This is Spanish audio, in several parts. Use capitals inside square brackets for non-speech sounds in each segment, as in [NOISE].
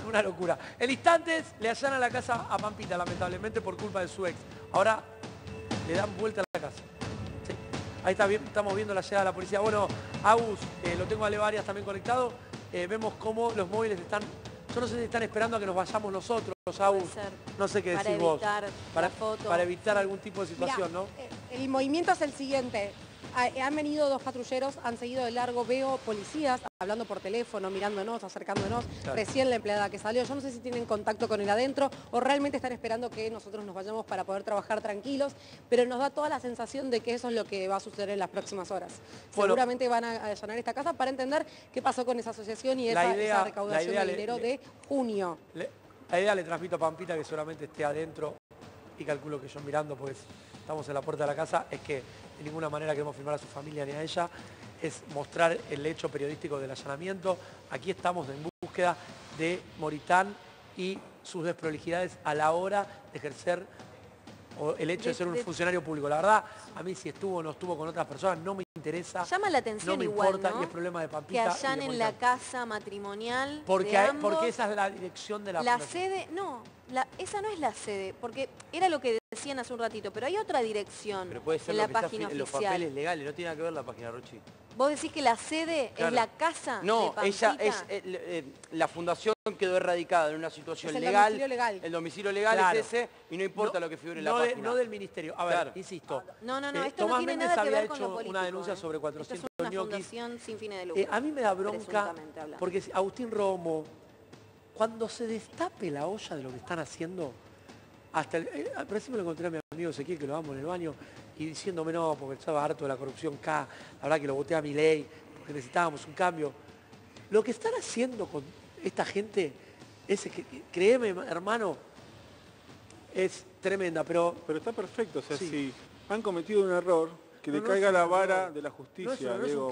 [LAUGHS] una locura. En instantes le allanan la casa a Pampita, lamentablemente, por culpa de su ex. Ahora le dan vuelta a la casa. Sí. Ahí está bien, estamos viendo la llegada de la policía. Bueno, Agus, eh, lo tengo a Levarias también conectado. Eh, vemos cómo los móviles están... Yo no sé si están esperando a que nos vayamos nosotros, Agus. No sé qué Para decís vos. evitar Para, la foto. para evitar algún tipo de situación, Mirá, ¿no? eh, El movimiento es el siguiente. Ha- Han venido dos patrulleros, han seguido de largo, veo policías hablando por teléfono, mirándonos, acercándonos. Claro. Recién la empleada que salió, yo no sé si tienen contacto con él adentro o realmente están esperando que nosotros nos vayamos para poder trabajar tranquilos, pero nos da toda la sensación de que eso es lo que va a suceder en las próximas horas. Bueno. Seguramente van a allanar esta casa para entender qué pasó con esa asociación y esa, idea- esa recaudación de dinero le- de junio. Le- la idea le transmito a Pampita que solamente esté adentro y calculo que yo mirando, pues estamos en la puerta de la casa, es que de ninguna manera queremos filmar a su familia ni a ella, es mostrar el hecho periodístico del allanamiento. Aquí estamos en búsqueda de Moritán y sus desprolijidades a la hora de ejercer o el hecho de, De- ser un de- funcionario público. La verdad, a mí si estuvo o no estuvo con otras personas no me interesa. Llama la atención no me igual, importa ¿no? y es problema de Que Pampita. y de allanen la casa matrimonial porque, de ambos. porque esa es la dirección de la, La fundación. sede, no, la- esa no es la sede, porque era lo que decían hace un ratito, pero hay otra dirección Pero puede ser en lo la que está página fi- en los oficial. papeles legales, no tiene nada que ver la página Rochi. Vos decís que la sede Claro. es la casa No, de ella es eh, eh, la fundación quedó erradicada en una situación Es el legal. domicilio legal. El domicilio legal Claro. es ese y no importa lo que figure en la no de- página. no del ministerio. A ver, Claro. insisto. No, no, no, eh, esto no Tomás tiene Méndez nada que había ver con hecho lo político. una denuncia ¿eh? sobre Esto 400 es una ñoquis. fundación sin fines de lucro. Eh, a mí me da bronca porque Agustín Romo, cuando se destape la olla de lo que están haciendo, hasta el, eh, al principio lo encontré a mi amigo Ezequiel que lo vamos en el baño y diciéndome no, porque estaba harto de la corrupción acá, la verdad que lo voté a mi ley, porque necesitábamos un cambio. Lo que están haciendo con esta gente, es créeme, hermano, es tremenda, pero Pero está perfecto, o sea, Sí. si han cometido un error, que No, le no caiga la vara error. de la No justicia. es un- no es un Diego,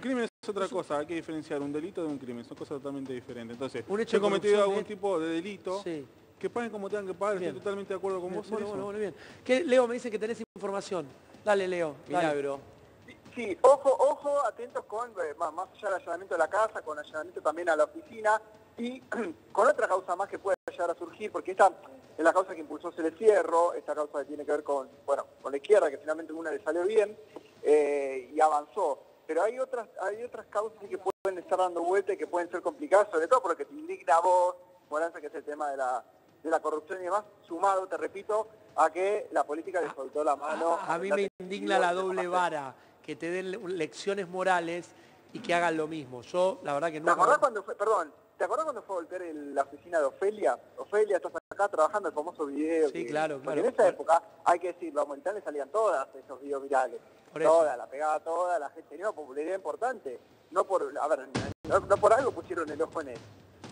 crimen, es otra es un- cosa, hay que diferenciar un delito de un crimen, son cosas totalmente diferentes. Entonces, Un hecho han cometido algún de- tipo de delito, sí. Que paguen como tengan que pagar, Bien. estoy totalmente de acuerdo con vos en Bueno, bueno, bueno, bien. ¿Qué, Leo, me dice que tenés información. Dale, Leo. dale. Milagro. Sí, ojo, ojo, atentos con, eh, más, allá del allanamiento de la casa, con allanamiento también a la oficina y [CLEARS THROAT] con otra causa más que puede llegar a surgir, porque esta es la causa que impulsó Celestierro, esta causa que tiene que ver con, bueno, con la izquierda, que finalmente una le salió bien eh, y avanzó. Pero hay otras, hay otras causas que pueden estar dando vuelta y que pueden ser complicadas, sobre todo porque te indigna a vos, Moranza, que es el tema de la, de la corrupción y demás, sumado, te repito, a que la política le soltó la mano. A, a mí me indigna la doble vara, que te den le- lecciones morales y que hagan lo mismo. Yo, la verdad que ¿Te no... acordás cuando fue, perdón, ¿te acordás cuando fue a golpear el- la oficina de Ofelia? Ofelia, estás acá trabajando el famoso video. Sí, que- porque claro. en esa época, hay que decirlo, a Moritán le salían todas esos videos virales. Todas, la pegaba toda, la gente tenía una popularidad importante. No por, a ver, no, no por algo pusieron el ojo en él.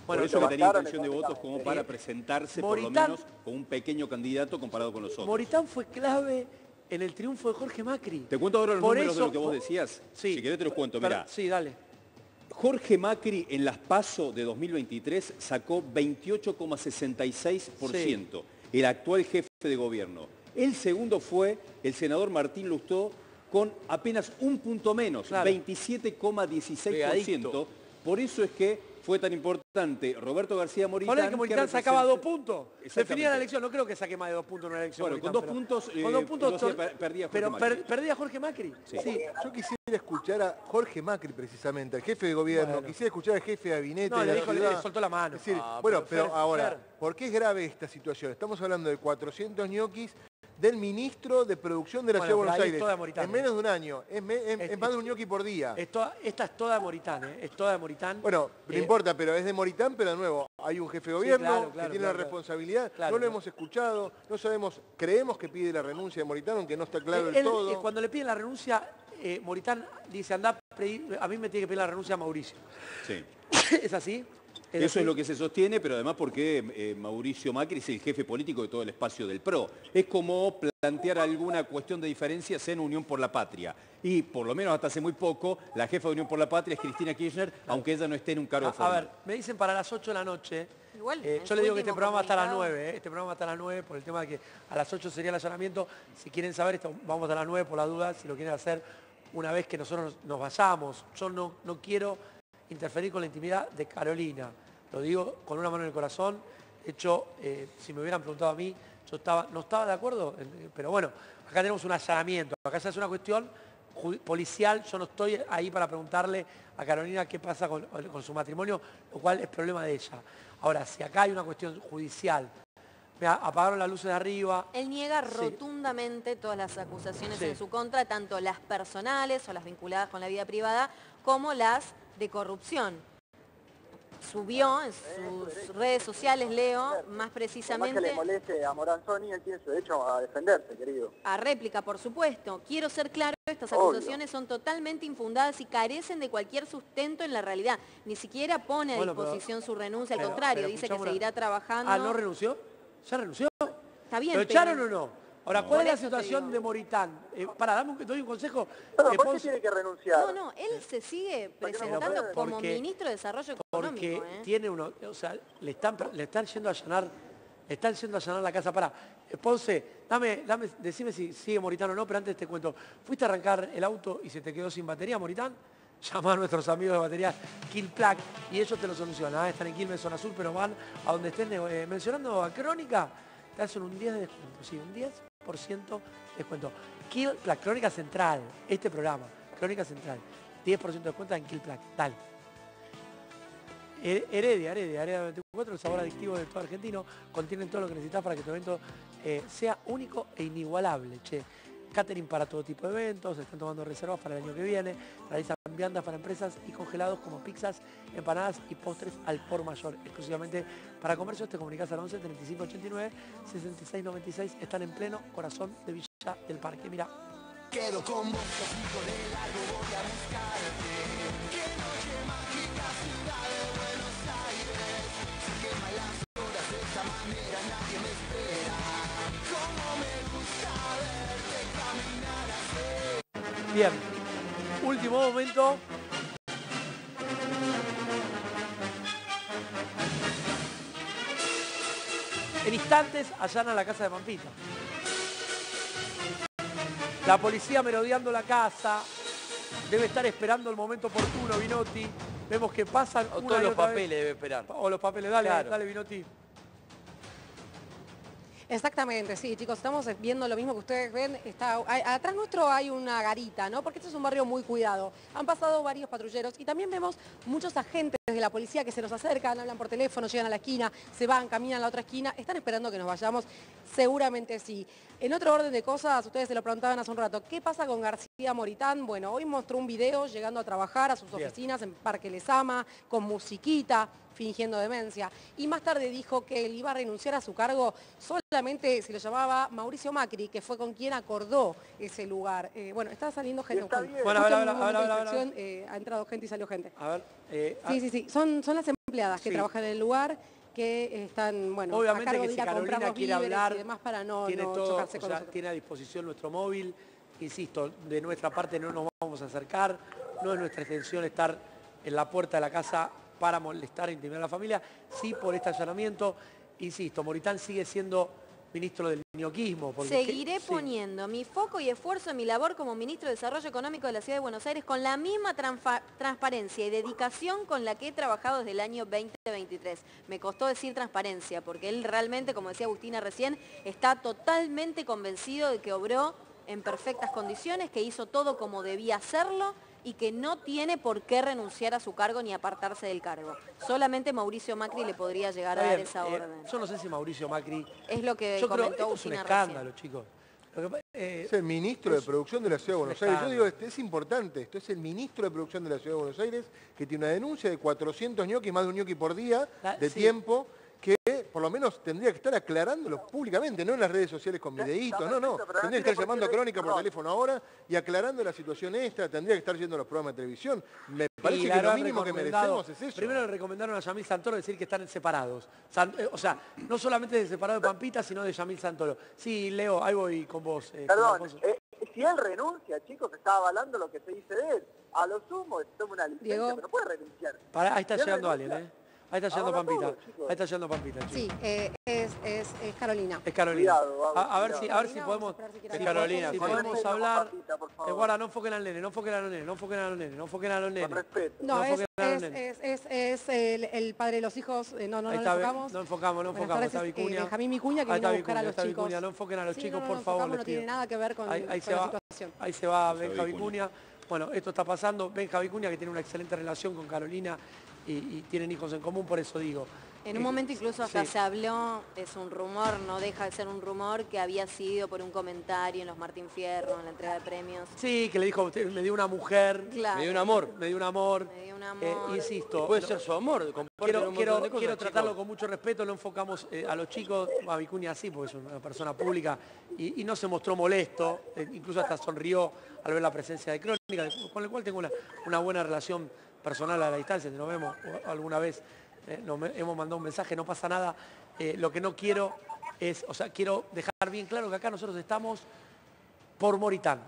Bueno, por eso que tenía intención de votos como para presentarse por lo menos con un pequeño candidato comparado con los otros. Moritán fue clave en el triunfo de Jorge Macri. Te cuento ahora los Por números de lo que vos decías. Sí. Si querés te los cuento, mirá. Sí, dale. Jorge Macri en las PASO de 2023 sacó 28,66%, el actual jefe de gobierno. El segundo fue el senador Martín Lustó con apenas un punto menos, Claro. 27,16%. Por eso es que fue tan importante Roberto García Moritán. Ponle que Moritán sacaba dos puntos. Definía la elección. No creo que saque más de dos puntos en una elección. Bueno, con dos puntos, Con eh, dos puntos perdía Jorge Pero Macri. per- perdía Jorge Macri. Sí. Yo quisiera escuchar a Jorge Macri precisamente, al jefe de gobierno, Bueno. quisiera escuchar al jefe de gabinete No, de le, dijo, le, soltó la mano. Es decir, Ah, bueno, pero pero ahora. ¿por qué es grave esta situación? Estamos hablando de 400 ñoquis del ministro de Producción de la Bueno, Ciudad de Buenos Aires. en ¿eh? menos de un año. Es, me- es- Es- es más de un ñoqui por día. Es toda- esta es toda de Moritán, ¿eh? Es toda de Moritán. Bueno, no Eh, importa, pero es de Moritán, pero de nuevo, hay un jefe de gobierno claro, que claro, tiene claro, la responsabilidad, claro, no lo claro. hemos escuchado, no sabemos, creemos que pide la renuncia de Moritán, aunque no está claro Él- del él, todo. eh, cuando le piden la renuncia, eh, Moritán dice, anda, a pedir- a mí me tiene que pedir la renuncia a Mauricio. Sí. [LAUGHS] ¿Es así? Eso es lo que se sostiene, pero además porque eh, Mauricio Macri es el jefe político de todo el espacio del PRO. Es como plantear alguna cuestión de diferencias en Unión por la Patria. Y por lo menos hasta hace muy poco, la jefa de Unión por la Patria es Cristina Kirchner, aunque ella no esté en un cargo de A, a ver, me dicen para las 8 de la noche. Igual, eh, yo le digo que este programa va a estar a las comunicado- 9, eh, este programa va a estar a las 9 por el tema de que a las 8 sería el allanamiento. Si quieren saber esto, vamos a las 9 por la duda, si lo quieren hacer una vez que nosotros nos, nos vayamos. Yo no, no quiero interferir con la intimidad de Carolina. lo digo con una mano en el corazón. De hecho, eh, si me hubieran preguntado a mí, yo estaba, no estaba de acuerdo, pero bueno, acá tenemos un allanamiento, acá ya es una cuestión policial, yo no estoy ahí para preguntarle a Carolina qué pasa con, con su matrimonio, lo cual es problema de ella. Ahora, si acá hay una cuestión judicial, mira, apagaron las luces de arriba, Él niega Sí. rotundamente todas las acusaciones Sí. en su contra, tanto las personales o las vinculadas con la vida privada, como las de corrupción. Subió en sus redes sociales, Leo, más Por más que precisamente le moleste a Moranzoni, él tiene su derecho a defenderse, querido. a réplica, por supuesto. Quiero ser claro, estas Obvio. acusaciones son totalmente infundadas y carecen de cualquier sustento en la realidad. Ni siquiera pone a Bueno, pero- disposición su renuncia, al pero- contrario, pero dice que una- seguirá trabajando. Ah, ¿no renunció? ¿Ya renunció? Está bien, ¿Lo pero- echaron o no? Ahora, ¿cuál es la situación de Moritán? Eh, para, dame un, te doy un consejo. Pero, Eh, ¿Por qué tiene que renunciar? No, no, él se sigue ¿Por qué no presentando como Porque- ministro de Desarrollo porque Económico. ¿eh? tiene uno, o sea, le están, le están yendo a allanar, le están yendo a allanar la casa. Para, Ponce, dame, dame, decime si sigue Moritán o no, pero antes te cuento. ¿Fuiste a arrancar el auto y se te quedó sin batería, Moritán? [LAUGHS] Llama a nuestros amigos de batería Kill Plug y ellos te lo solucionan. Están en Quilmes, zona sur, pero van a donde estén eh, mencionando a Crónica, te hacen un 10 de descuento, sí, un 10% de descuento. Kill Plug, Crónica Central, este programa, Crónica Central, 10% de descuento en Kill. Dale. Her- Heredia, Heredia, Heredia 24, el sabor adictivo de todo argentino, contienen todo lo que necesitas para que tu evento eh, sea único e inigualable, che. Catering para todo tipo de eventos, están tomando reservas para el año que viene, realizan viandas para empresas y congelados como pizzas, empanadas y postres al por mayor, exclusivamente para comercios. Te comunicas al 11 35 89 66 96, están en pleno corazón de Villa del Parque. Mira, bien, último momento. En instantes allanan la casa de Pampita. La policía merodeando la casa. Debe estar esperando el momento oportuno, Vinotti. Vemos que pasan O una todos y los vez. papeles debe esperar. O los papeles, dale, Claro. dale, Vinotti. Exactamente, sí, chicos, estamos viendo lo mismo que ustedes ven. Está, atrás nuestro hay una garita, ¿no? Porque este es un barrio muy cuidado. Han pasado varios patrulleros y también vemos muchos agentes de la policía que se nos acercan, hablan por teléfono, llegan a la esquina, se van, caminan a la otra esquina. ¿Están esperando que nos vayamos? Seguramente sí. En otro orden de cosas, ustedes se lo preguntaban hace un rato, ¿qué pasa con García Moritán? Bueno, hoy mostró un video llegando a trabajar a sus oficinas en Parque Lesama, con musiquita, fingiendo demencia. Y más tarde dijo que él iba a renunciar a su cargo solamente si lo llamaba Mauricio Macri, que fue con quien acordó ese lugar. Eh, bueno, está saliendo gente. está Juan. bien. Bueno, Justo a ver, en a un ver, a ver, momento de a ver, a ver. inflexión, eh, ha entrado gente y salió gente. A ver. eh, Sí, sí, sí. Son, son las empleadas que Sí. trabajan en el lugar que están, bueno, Obviamente a cargo que de si ir a comprar Carolina quiere hablar, y demás para no, tiene no todo, chocarse o sea, tiene a disposición nuestro móvil. Insisto, de nuestra parte no nos vamos a acercar, no es nuestra intención estar en la puerta de la casa para molestar e intimidar a la familia, sí por este allanamiento. Insisto, Moritán sigue siendo ministro del ñoquismo. porque Seguiré ¿qué? Sí. poniendo mi foco y esfuerzo en mi labor como ministro de Desarrollo Económico de la Ciudad de Buenos Aires con la misma transparencia y dedicación con la que he trabajado desde el año 2023. Me costó decir transparencia porque él realmente, como decía Agustina recién, está totalmente convencido de que obró en perfectas condiciones, que hizo todo como debía hacerlo y que no tiene por qué renunciar a su cargo ni apartarse del cargo. Solamente Mauricio Macri le podría llegar a dar esa eh, orden. yo no sé si Mauricio Macri... Es lo que Yo creo comentó esto es un escándalo, recién. chicos. Eh, Es el ministro de Producción de la Ciudad de Buenos Aires. Yo digo, este, es importante esto, es el ministro de Producción de la Ciudad de Buenos Aires que tiene una denuncia de 400 ñoquis, más de un ñoqui por día, La- de sí. tiempo, por lo menos tendría que estar aclarándolo públicamente, no en las redes sociales con videitos, no, no. Tendría que estar llamando a Crónica por teléfono ahora y aclarando la situación esta, tendría que estar yendo a los programas de televisión. Me parece que lo mínimo que merecemos es eso. Primero le recomendaron a Yamil Santoro decir que están separados. Eh, o sea, no solamente de separado de Pampita, sino de Yamil Santoro. Sí, Leo, ahí voy con vos. eh, Perdón, eh, si él renuncia, chicos, está avalando lo que se dice de él. A lo sumo, toma una licencia, Diego. pero puede renunciar. Pará, ahí está Si llegando renuncia- alguien, ¿eh? Ahí está llegando Ahora Pampita. todo. Ahí está llegando Pampita, chicos. Sí, eh, es, es, es Carolina. Es Carolina. Cuidado, vamos, a, a ver si, a ver si podemos, si hablar. Carolina, si podemos hablar. Eh, guarda, no enfoquen al nene, no enfoquen a los nenes, no enfoquen a los nenes, no enfoquen a los Con nenes. respeto. No, No es, enfoquen a los es, nenes. es, es, es el, el padre de los hijos. eh, no, no, no está, enfocamos. no enfocamos, no enfocamos, está tardes, eh, Vicuña. Benjamín Vicuña que vino a buscar a los está chicos. Vicuña, no enfoquen a los Sí, chicos, no, no, por favor, no tiene nada que ver con, la va, situación. ahí se va Benja. Vicuña. Bueno, esto está pasando. Benja Vicuña que tiene una excelente relación con Carolina y, y tienen hijos en común, por eso digo. En un momento incluso hasta Sí. se habló, es un rumor, no deja de ser un rumor, que había sido por un comentario en los Martín Fierro, en la entrega de premios. Sí, que le dijo, "Usted me dio una mujer, Claro. Me dio un amor. me dio un amor. Me dio un Eh, amor. insisto, Puede no- ser su amor. un quiero, quiero, de cosas, quiero tratarlo con mucho respeto, no enfocamos eh, a los chicos, a Vicuña sí, porque es una persona pública, y, y no se mostró molesto, eh, incluso hasta sonrió al ver la presencia de Crónica, con el cual tengo una, una buena relación personal a la distancia, si nos vemos alguna vez, eh, nos hemos mandado un mensaje, no pasa nada, Eh, lo que no quiero es, o sea, quiero dejar bien claro que acá nosotros estamos por Moritán.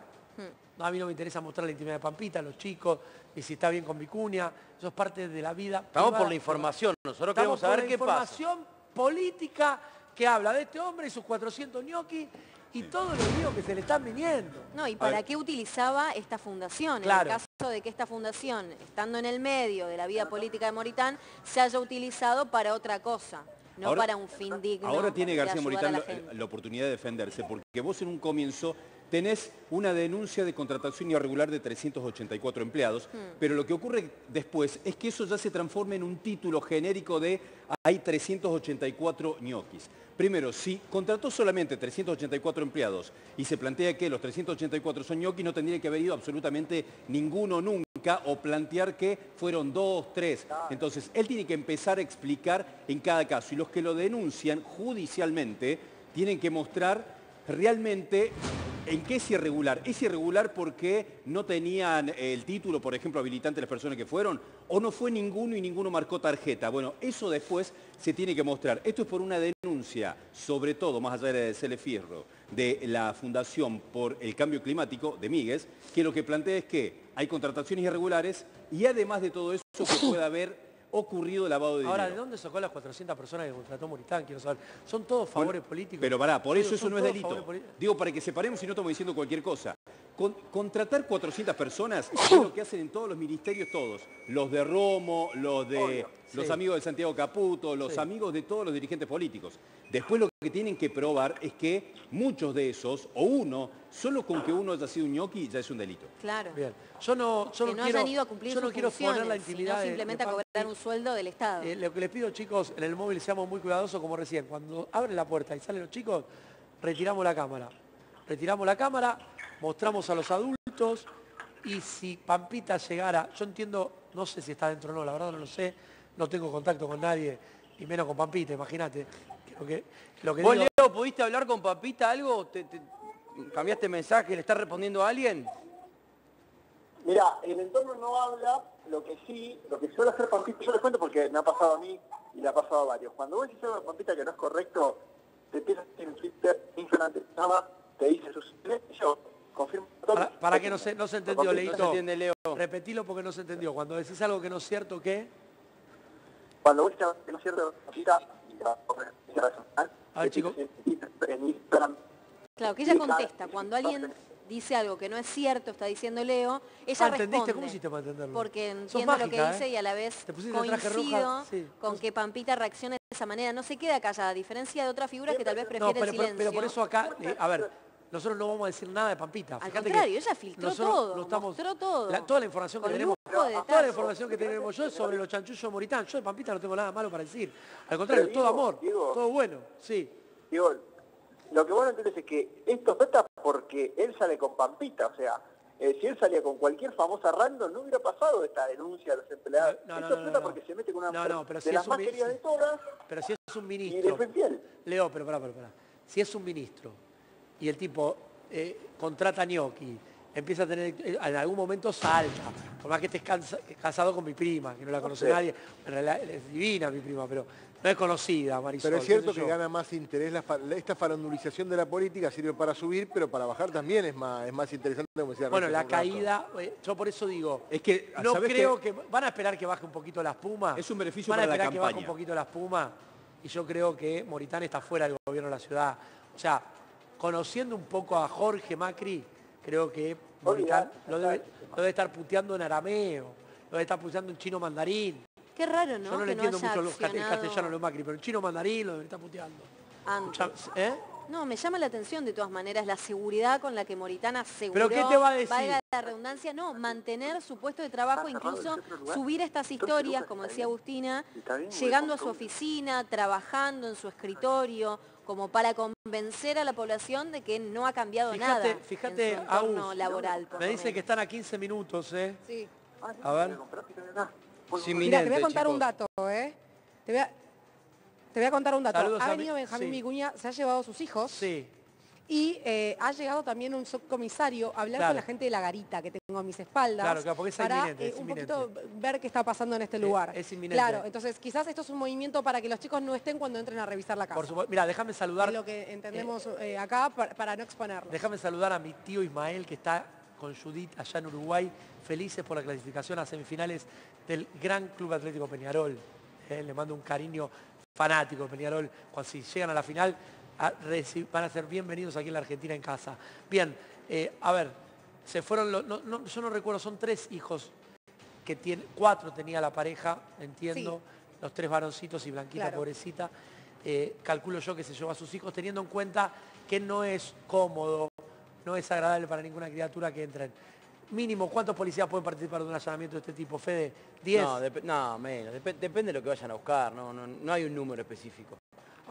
No, a mí no me interesa mostrar la intimidad de Pampita, los chicos, y si está bien con Vicuña, eso es parte de la vida. Estamos por la información. Nosotros Estamos queremos saber qué pasa. información política que habla de este hombre y sus 400 ñoquis y todos los líos que se le están viniendo. No, ¿y para qué utilizaba esta fundación? Claro. En el caso de que esta fundación, estando en el medio de la vida política de Moritán, se haya utilizado para otra cosa, no Ahora- para un fin digno Ahora tiene García Moritán a la la, gente. la oportunidad de defenderse, porque vos en un comienzo tenés una denuncia de contratación irregular de 384 empleados, Hmm. pero lo que ocurre después es que eso ya se transforma en un título genérico de hay 384 ñoquis. Primero, si contrató solamente 384 empleados y se plantea que los 384 son ñoquis, no tendría que haber ido absolutamente ninguno nunca o plantear que fueron dos, tres. Entonces, él tiene que empezar a explicar en cada caso y los que lo denuncian judicialmente tienen que mostrar realmente en qué es irregular. ¿Es irregular porque no tenían el título, por ejemplo, habilitante las personas que fueron? ¿O no fue ninguno y ninguno marcó tarjeta? Bueno, eso después se tiene que mostrar. Esto es por una denuncia, sobre todo, más allá de Cele Fierro, de la Fundación por el Cambio Climático, de Míguez, que lo que plantea es que hay contrataciones irregulares y además de todo eso que pueda haber ocurrido lavado de Ahora, ¿de dinero. dónde sacó las 400 personas que contrató Moritán? Quiero saber. Son todos favores políticos. Pero pará, por eso eso no es delito. Digo, para que separemos y no estamos diciendo cualquier cosa. Con- contratar 400 personas [COUGHS] es lo que hacen en todos los ministerios todos. Los de Romo, los de los Sí. amigos de Santiago Caputo, los Sí. amigos de todos los dirigentes políticos. Después lo que tienen que probar es que muchos de esos, o uno, solo con que uno haya sido un ñoqui ya es un delito. Claro. Bien. Yo no, yo que no no quiero, hayan ido a cumplir yo no sus quiero poner la intimidad sino simplemente de a cobrar un sueldo del Estado. Eh, lo que les pido, chicos, en el móvil seamos muy cuidadosos, como recién. Cuando abren la puerta y salen los chicos, retiramos la cámara. Retiramos la cámara, mostramos a los adultos y si Pampita llegara, yo entiendo, no sé si está dentro o no, la verdad no lo sé, no tengo contacto con nadie, y menos con Pampita, imagínate. Lo que, lo que ¿Vos, digo- Leo, pudiste hablar con Papita algo? ¿Te, te- cambiaste mensaje? ¿Le está respondiendo a alguien? Mira, el entorno no habla, lo que sí, lo que suele hacer Pampita, yo les cuento porque me ha pasado a mí y le ha pasado a varios. Cuando vos dices algo Pampita que no es correcto, te empiezas en Twitter, Instagram te llama, te dice sus yo confirmo. Para, para que no se, no se entendió, Leito. No se entiende, Leo. Repetilo porque no se entendió. Cuando decís algo que no es cierto, ¿qué? Cuando vos que no es cierto, A ver, chicos. Claro, que ella contesta. Cuando alguien dice algo que no es cierto, está diciendo Leo, ella Ah, ¿entendiste? responde. ¿Cómo hiciste para entenderlo? Porque entiendo lo que mágica, dice ¿eh? y a la vez coincido sí. con que Pampita reaccione de esa manera. No se queda callada, a diferencia de otras figuras que tal vez prefieren No, pero, el pero- silencio. pero por eso acá, eh, a ver, nosotros no vamos a decir nada de Pampita. Al Fíjate que contrario, ella filtró todo, no estamos- mostró todo. la- toda la información que Con tenemos, de toda la información que tenemos yo es sobre los chanchullos de Moritán. Yo de Pampita no tengo nada malo para decir. Al contrario, Pero todo amor, todo bueno, sí. Digo, lo que vos no entendés es que esto peta porque él sale con Pampita, o sea, eh, si él salía con cualquier famosa random no hubiera pasado esta denuncia a los empleados. No, no, esto no, peta no, no. porque se mete con una No, no, pero de si las es un más queridas de todas Pero si es un ministro. Leo, pero pará, pará, pará. Si es un ministro y el tipo eh, contrata a Gnocchi empieza a tener, eh, en algún momento salta. Por más que estés cansa- casado con mi prima, que no la conoce nadie. En realidad es divina mi prima, pero no es conocida, Marisol. Pero es cierto que yo. gana más interés, la esta farandulización de la política sirve para subir, pero para bajar también es más, es más interesante, como decía Bueno, la caída, eh, yo por eso digo, Es que, no ¿sabés creo que... Van a esperar que baje un poquito la espuma. Es un beneficio Van a para la esperar que baje un campaña. poquito la espuma. Y yo creo que Moritán está fuera del gobierno de la ciudad. O sea, conociendo un poco a Jorge Macri, creo que Moritán lo debe, lo debe estar puteando en arameo, lo debe estar puteando en chino mandarín. Qué raro, ¿no? yo no que le entiendo mucho los el accionado castellano de Macri, pero en chino mandarín lo debe estar puteando. ¿eh? No, me llama la atención de todas maneras la seguridad con la que Moritán aseguró, ¿Pero qué te va a decir? valga la redundancia, no, mantener su puesto de trabajo, incluso subir estas historias, como decía Agustina, Está llegando a su oficina, trabajando en su escritorio, como para convencer a la población de que no ha cambiado Fíjate, nada fíjate, en su entorno Agus, laboral. por Me dice menos. que están a 15 minutos, ¿eh? Sí. A ver. Sí, Mira, te voy a contar un chicos. dato, ¿eh? Te voy a, te voy a contar un dato. Saludos ha venido Benjamín sí. Vicuña, se ha llevado a sus hijos Sí. Y eh, ha llegado también un subcomisario a hablar Claro. con la gente de la garita que tengo a mis espaldas Claro, claro, porque es para inminente, eh, un inminente. poquito ver qué está pasando en este lugar. es inminente. Claro, entonces quizás esto es un movimiento para que los chicos no estén cuando entren a revisar la casa. Por supuesto. Mira, déjame saludar. Es lo que entendemos eh, acá para, para no exponerlo. Déjame saludar a mi tío Ismael, que está con Judith allá en Uruguay, felices por la clasificación a semifinales del Gran Club Atlético Peñarol. Le mando un cariño fanático Peñarol. Cuando si llegan a la final, a van a ser bienvenidos aquí en la Argentina en casa. Bien, eh, a ver, se fueron, los- no- no, yo no recuerdo, son tres hijos que tiene, cuatro tenía la pareja, entiendo, los tres varoncitos y Blanquita, Claro. pobrecita. Eh, calculo yo que se llevó a sus hijos teniendo en cuenta que no es cómodo, no es agradable para ninguna criatura que entren. Mínimo, ¿cuántos policías pueden participar de un allanamiento de este tipo? Fede, ¿10? No, dep- no, menos. Dep- depende de lo que vayan a buscar. No, no, no hay un número específico.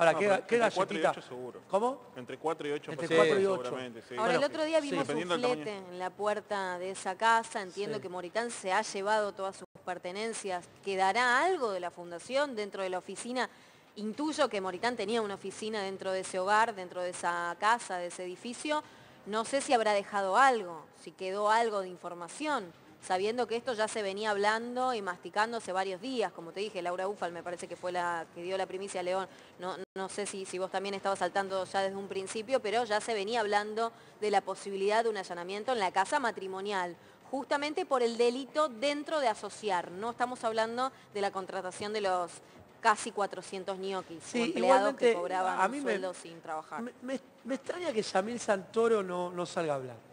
Ahora, No, ¿qué, entre cuatro y galletita? ocho seguro. ¿Cómo? Entre 4 y 8 Entre personas, cuatro y ocho. seguramente, sí. Ahora, el otro día Sí, vimos un flete en la puerta de esa casa. Entiendo Sí. que Moritán se ha llevado todas sus pertenencias. ¿Quedará algo de la fundación dentro de la oficina? Intuyo que Moritán tenía una oficina dentro de ese hogar, dentro de esa casa, de ese edificio. No sé si habrá dejado algo, si quedó algo de información, sabiendo que esto ya se venía hablando y masticando hace varios días. Como te dije, Laura Ufal me parece que fue la que dio la primicia a León. No, no sé si, si vos también estabas saltando ya desde un principio, pero ya se venía hablando de la posibilidad de un allanamiento en la casa matrimonial justamente por el delito dentro de asociar. No estamos hablando de la contratación de los casi 400 ñoquis, Sí, empleados que cobraban a un me- sin trabajar. Me, me- me extraña que Yamil Santoro no, no salga a hablar.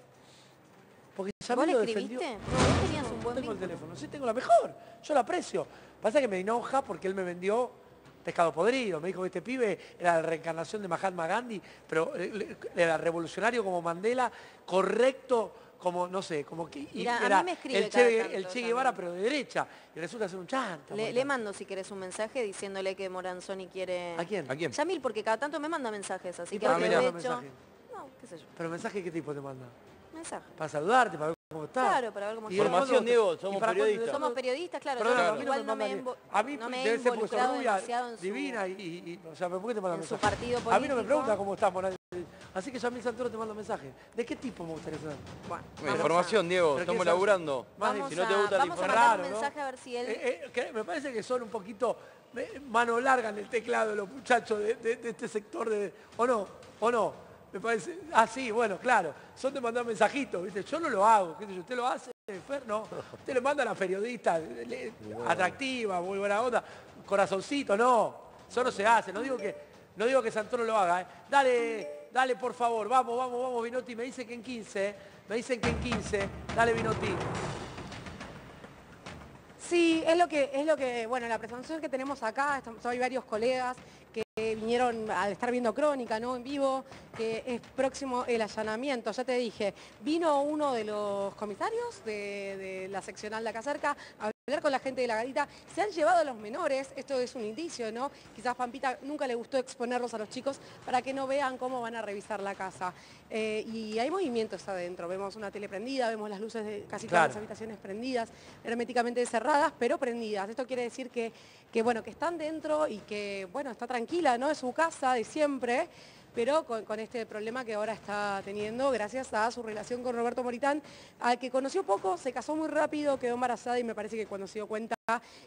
Porque ¿Vos lo escribiste? defendió. No, vos tenías un buen tengo el teléfono, sí tengo la mejor. Yo la aprecio. Pasa que me enoja porque él me vendió pescado podrido. Me dijo que este pibe era la reencarnación de Mahatma Gandhi, pero eh, era revolucionario como Mandela, correcto como, no sé, como que Mirá, a era mí me escribe el che, tanto el Che Guevara, también. pero de derecha. Y resulta ser un chanta. Le, mando si querés un mensaje diciéndole que Moranzoni quiere... ¿A quién? ¿A quién? Yamil, porque cada tanto me manda mensajes, así ¿Y que le manda aprovecho... mensaje? No, qué sé yo, ¿Pero mensaje qué tipo te manda? mensaje. Para saludarte, para ver cómo estás. Claro, para ver cómo está. Información, cuando- Diego, ¿y somos periodistas. Somos periodistas, claro. Perdóname, yo a mí no igual me no me, a mí no me he debe ser porque sos involucrado rubia, en su... divina y, y- y- o sea, ¿por qué te manda mensaje? partido A mí no me político. pregunta cómo estás, Morales. Así que Yamil Santoro te manda mensaje. ¿De qué tipo me gustaría saber? Bueno, información, a- Diego. Estamos ¿qué es laburando. Más Si no te a- gusta la vamos a información. mandar Raro, un ¿no? mensaje a ver si él... Eh, eh, que me parece que son un poquito eh, mano larga en el teclado los muchachos de, de- de este sector de... ¿O no? ¿O no? Me parece... Ah, sí, bueno, claro. Son de mandar mensajitos, ¿viste? Yo no lo hago. ¿qué sé yo? ¿Usted lo hace, Fer? No. Usted le manda a la periodista le- atractiva, muy buena onda. Corazoncito, no. Eso no se hace. No digo que, no digo que Santoro lo haga. ¿eh? Dale, dale, por favor. Vamos, vamos, vamos, Vinotti. Me dicen que en 15. ¿eh? Me dicen que en 15. Dale, Vinotti. Sí, es lo que, es lo que, bueno, la presentación que tenemos acá, estamos- hay varios colegas que vinieron a estar viendo Crónica, ¿no? En vivo, que es próximo el allanamiento. Ya te dije, vino uno de los comisarios de, de la seccional de acá cerca hablar con la gente de la garita. Se han llevado a los menores, esto es un indicio, ¿no? Quizás Pampita nunca le gustó exponerlos a los chicos para que no vean cómo van a revisar la casa. Eh, y hay movimientos adentro, vemos una tele prendida, vemos las luces de casi todas las habitaciones prendidas, herméticamente cerradas, pero prendidas. Esto quiere decir que, que, bueno, que están dentro y que, bueno, está tranquila, ¿no? Es su casa de siempre, pero con, con este problema que ahora está teniendo gracias a su relación con Roberto Moritán, al que conoció poco, se casó muy rápido, quedó embarazada y me parece que cuando se dio cuenta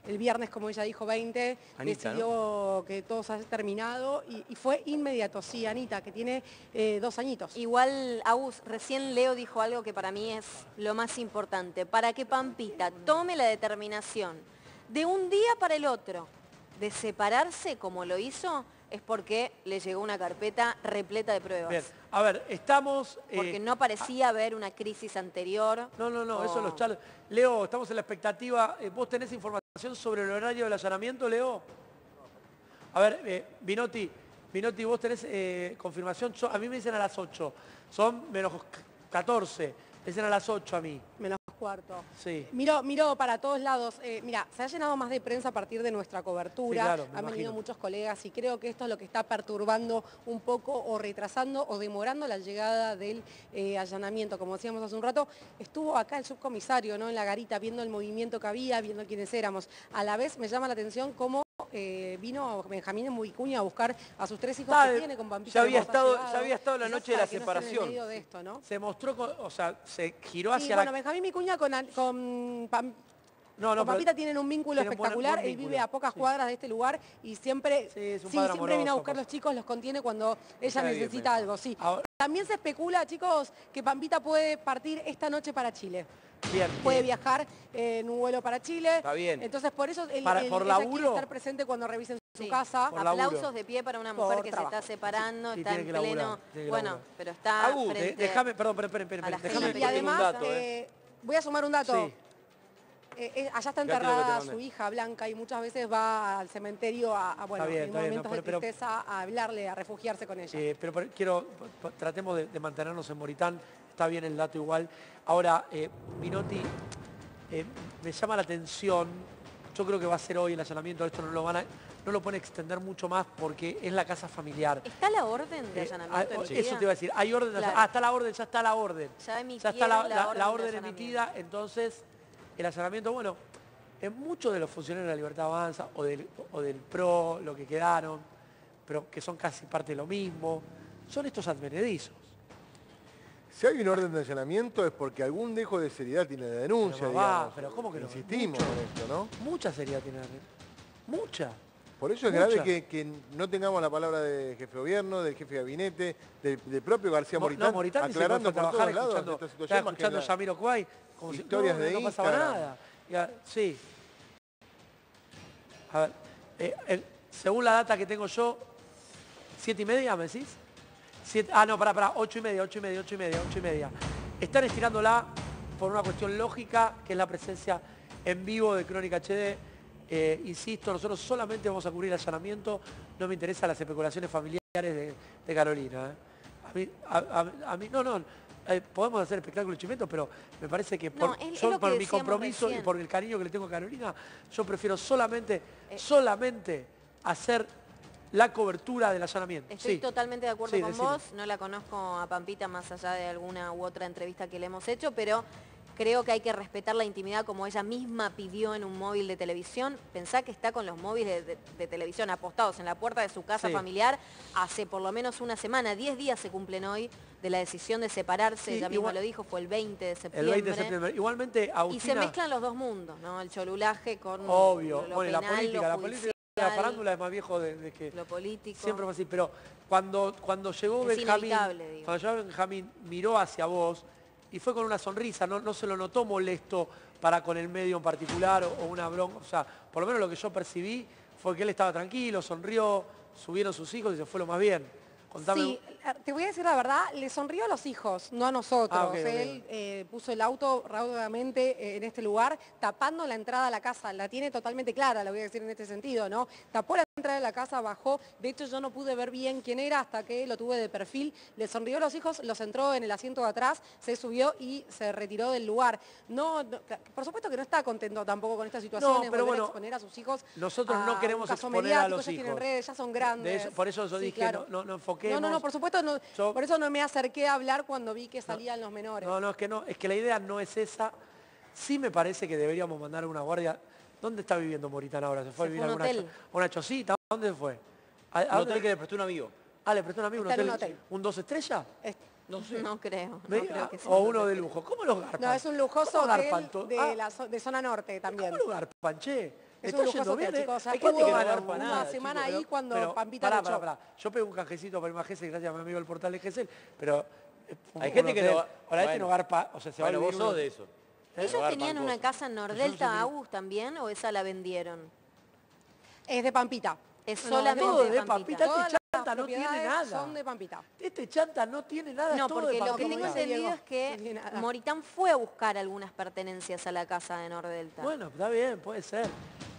el viernes, como ella dijo, 20, Anita, decidió que todo se haya terminado y, y fue inmediato. Sí, Anita, que tiene eh, dos añitos. Igual, Agus, recién Leo dijo algo que para mí es lo más importante. Para que Pampita tome la determinación de un día para el otro de separarse como lo hizo, es porque le llegó una carpeta repleta de pruebas. Bien, a ver, estamos... eh, Porque no parecía haber una crisis anterior. No, no, no, eso o- los charlos. Leo, estamos en la expectativa. eh, ¿Vos tenés información sobre el horario del allanamiento, Leo? A ver, eh, Vinotti, Vinotti, vos tenés eh, confirmación. Yo- a mí me dicen a las 8. Son menos 14. Dicen a las 8 a mí. Menos cuarto. Sí. Miro, miro para todos lados. Eh, mira, se ha llenado más de prensa a partir de nuestra cobertura. Sí, claro, Han venido muchos colegas y creo que esto es lo que está perturbando un poco o retrasando o demorando la llegada del eh, allanamiento. Como decíamos hace un rato, estuvo acá el subcomisario ¿no? en la garita viendo el movimiento que había, viendo quiénes éramos. A la vez me llama la atención cómo eh, vino Benjamín en Muicuña a buscar a sus tres hijos Está- que tiene con Pampita. ya había estado- ya había estado la noche de la no en separación. medio de esto, ¿no? Se mostró, con- o sea, se giró Sí, hacia bueno, la... Benjamín Micuña con, con Pam- No, no, con tienen un vínculo tienen espectacular, buen él vínculo, vive a pocas sí. cuadras de este lugar y siempre, Sí, sí, siempre viene a buscar los chicos, los contiene cuando ella bien, necesita algo, sí. Ahora- También se especula, chicos, que Pampita puede partir esta noche para Chile. Bien, Puede bien. viajar en un vuelo para Chile. Está bien. Entonces, por eso él, Para- él- por laburo. estar presente cuando revisen su Sí. casa. Por laburo. Aplausos de pie para una mujer Por que trabajo. se está separando, Sí, está en laburar, pleno... Bueno, pero está Agus, de- frente... De- déjame, perdón, gente. déjame... y además, un dato, eh, voy a sumar un dato. Sí. Eh, eh, allá está enterrada su hija Blanca y muchas veces va al cementerio a, a, bueno, bien, en está bien, no, momentos pero- de pero- tristeza a hablarle, a refugiarse con ella. Eh, pero, pero quiero, tratemos de, de mantenernos en Moritán, está bien el dato igual. Ahora, eh, Minotti, eh, me llama la atención, yo creo que va a ser hoy el allanamiento, esto no lo van a, no lo pueden extender mucho más porque es la casa familiar. ¿Está la orden de Eh, allanamiento emitida? eso te iba a decir, hay orden de Claro. Ah, está la orden, ya está la orden. Ya está la, la la- orden la de orden emitida, entonces el allanamiento, bueno, en muchos de los funcionarios de la Libertad Avanza o del, o del PRO, lo que quedaron, pero que son casi parte de lo mismo, son estos advenedizos. Si hay un orden de allanamiento es porque algún dejo de seriedad tiene la denuncia, Pero, mamá, digamos. pero ¿cómo que no? Insistimos en esto, ¿no? Mucha seriedad tiene la Mucha. Por eso es Mucha. grave que, que no tengamos la palabra del jefe de gobierno, del jefe de gabinete, del, del propio García Mo- Moritán, no, Moritán aclarando a por trabajar todos lados esta situación que escuchando la- Yamiro Kwai, como si historias no, de no pasaba nada. Ya, sí. A ver, eh, el- según la data que tengo yo, siete y media, ¿me decís? Siete- ah, no, pará, pará, ocho y media, ocho y media, ocho y media, ocho y media. Están estirándola por una cuestión lógica, que es la presencia en vivo de Crónica HD. Eh, insisto, nosotros solamente vamos a cubrir allanamiento, no me interesan las especulaciones familiares de, de Carolina. ¿eh? A mí, a, a- a mí- no, no, eh, podemos hacer espectáculos chimentos, pero me parece que por, No, es- es yo lo que por mi compromiso y por el cariño que le tengo a Carolina, yo prefiero solamente, Eh. solamente hacer la cobertura del allanamiento. Estoy Sí. totalmente de acuerdo Sí, con decime. vos, no la conozco a Pampita más allá de alguna u otra entrevista que le hemos hecho, pero creo que hay que respetar la intimidad como ella misma pidió en un móvil de televisión. Pensá que está con los móviles de, de- de televisión apostados en la puerta de su casa Sí. familiar hace por lo menos una semana, 10 días se cumplen hoy de la decisión de separarse, Sí, ella misma igual- lo dijo, fue el 20 de El septiembre. 20 de septiembre. Igualmente, Y se mezclan los dos mundos, ¿no? El cholulaje con obvio, lo bueno, y la penal, política, lo la política, la farándula es más viejo de, que... lo político. Siempre fue así, pero cuando, cuando llegó Es Benjamín, cuando llegó Benjamín, miró hacia vos y fue con una sonrisa, no, no se lo notó molesto para con el medio en particular o, o una bronca. O sea, por lo menos lo que yo percibí fue que él estaba tranquilo, sonrió, subieron sus hijos y se fue lo más bien. Contame. Sí, te voy a decir la verdad, le sonrió a los hijos, no a nosotros. Ah. Él eh, puso el auto raudamente eh, en este lugar, tapando la entrada a la casa. La tiene totalmente clara, la voy a decir en este sentido, ¿no? Tapó la entrada de la casa, bajó. De hecho, yo no pude ver bien quién era hasta que lo tuve de perfil. Le sonrió a los hijos, los entró en el asiento de atrás, se subió y se retiró del lugar. No, no, por supuesto que no está contento tampoco con esta situación, No, pero bueno, a exponer a sus hijos. nosotros a no queremos exponer a los ellos tienen hijos. redes, ya son De grandes. eso- por eso yo Sí, dije, claro. no, no, no enfoquemos. No, no, no, por supuesto, no, Yo- por eso no me acerqué a hablar cuando vi que salían los menores. No, no, es que no, es que la idea no es esa. Sí me parece que deberíamos mandar una guardia. ¿Dónde está viviendo Moritán ahora? ¿Se fue a Se vivir a un alguna hotel. cho- a una chocita? ¿A dónde fue? ¿A, a Un dónde- hotel que le prestó un amigo. Ah, le prestó un amigo un hotel, un hotel. un dos estrellas. Es- No sé. No creo, no Me- creo que sea o un uno hotel. de lujo. ¿Cómo los garpan? No, es un lujoso ¿Cómo garpan hotel de, Ah, la zo- de zona norte también. ¿Cómo lo garpan, che? Es Está un lujoso yendo hotel, bien, ¿eh? chicos. Hay gente que no una garpa nada, semana chicos, ahí cuando pero, Pampita pará, pará, pará. Yo pego un canjecito para irme a Gesell gracias a mi amigo del portal de Gesell, pero... eh, Hay gente que no- Ahora este no garpa, o sea, se va Bueno, a vos vivir sos uno- de eso. ¿Ellos No garpan tenían una casa en no Nordelta, Agus, también, o esa la vendieron? Es de Pampita. Es No, no, solamente todo de Pampita. Pampita. Todas Este las chanta no tiene nada. Son de Pampita. Este chanta no tiene nada, No, es todo porque de lo que tengo entendido es No que. Moritán fue a buscar algunas pertenencias a la casa de Nordelta. Bueno, está bien, puede ser.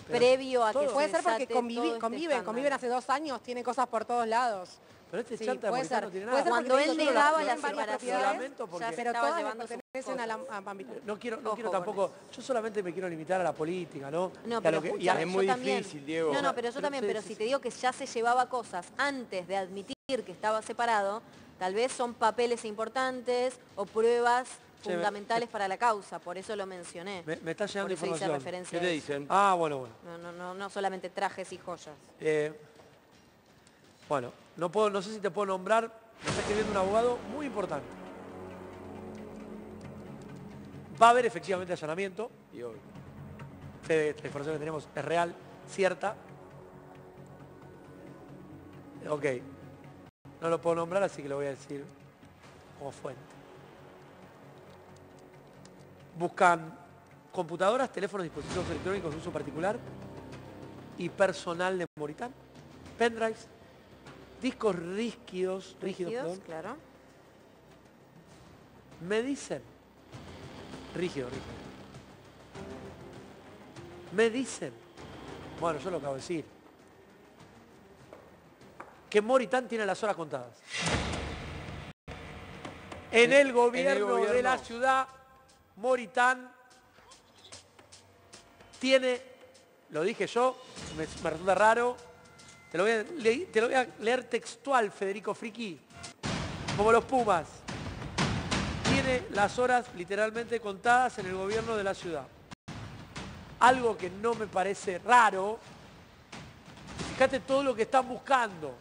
Pero- previo a que todo- se Puede ser porque este conviven, escándalo. conviven hace dos años, tiene cosas por todos lados. Pero este Sí, chanta de puede ser. no tiene nada. Cuando él negaba tiene la varias separación, propiedades, lamento porque- ya se Pero estaba todas le llevando pertenecen a, la. No quiero, no Ojo quiero tampoco, yo solamente me quiero limitar a la política, ¿no? No, pero que- escucha, Es yo muy también- difícil, Diego. No, no, pero yo Pero también, pero sí, si sí. te digo que ya se llevaba cosas antes de admitir que estaba separado, tal vez son papeles importantes o pruebas Sí, me- fundamentales para la causa, por eso lo mencioné. me, me está llegando Por eso hice información. referencia ¿Qué te dicen? Ah, bueno, bueno. No, no, no, no solamente trajes y joyas. Eh, bueno, no, puedo, no sé si te puedo nombrar, me está escribiendo un abogado muy importante. Va a haber efectivamente allanamiento. Y hoy. Esta información que tenemos es real, cierta. Ok. No lo puedo nombrar, así que lo voy a decir como fuente. Buscan computadoras, teléfonos, dispositivos electrónicos de uso particular y personal de Moritán, pendrives, discos rígidos, rígidos, Rígidos, perdón, claro. me dicen, rígido, rígido. Me dicen, bueno, yo lo acabo de decir, que Moritán tiene las horas contadas. En el gobierno, de gobierno. la ciudad, Moritán tiene, lo dije yo, me, me resulta raro, te lo, voy a, leer textual, Federico Friki, como los Pumas tiene las horas literalmente contadas en el gobierno de la ciudad. Algo que no me parece raro. Fíjate todo lo que están buscando.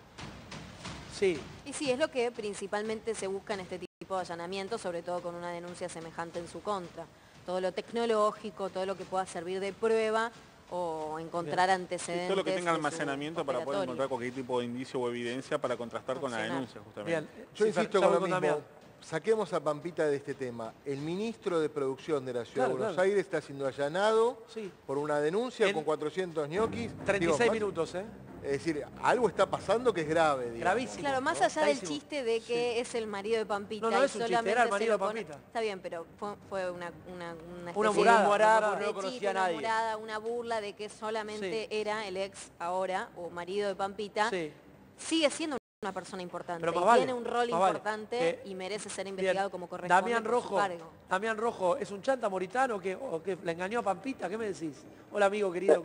Sí, Y sí, es lo que principalmente se busca en este tipo de allanamientos, sobre todo con una denuncia semejante en su contra. Todo lo tecnológico, todo lo que pueda servir de prueba o encontrar antecedentes. todo lo que tenga almacenamiento para poder encontrar cualquier tipo de indicio o evidencia para contrastar con la denuncia, justamente. bien. Yo Sí, insisto con lo mismo. Saquemos a Pampita de este tema. El ministro de Producción de la Ciudad Claro, de Buenos claro. Aires está siendo allanado Sí. por una denuncia En con 400 ñoquis. 36 Digo, minutos, ¿eh? Es decir, algo está pasando que es grave. digamos. Gravísimo. Claro, más ¿no? allá del Gravísimo. chiste de que es el marido de Pampita. No, no y es un chiste, solamente era el se marido lo de pone- Pampita. Está bien, pero fue, fue una, una, una, Una de- una humorada, de porque no conocía chiste, a una burla de que solamente Sí. era el ex ahora, o marido de Pampita. Sí. Sigue siendo una persona importante. Pero más y vale, tiene un rol más vale. importante Eh, y merece ser Bien. investigado como corresponde Damián Rojo, cargo. Damián Rojo, ¿es un chanta moritano que, o que le engañó a Pampita? ¿Qué me decís? Hola, amigo querido.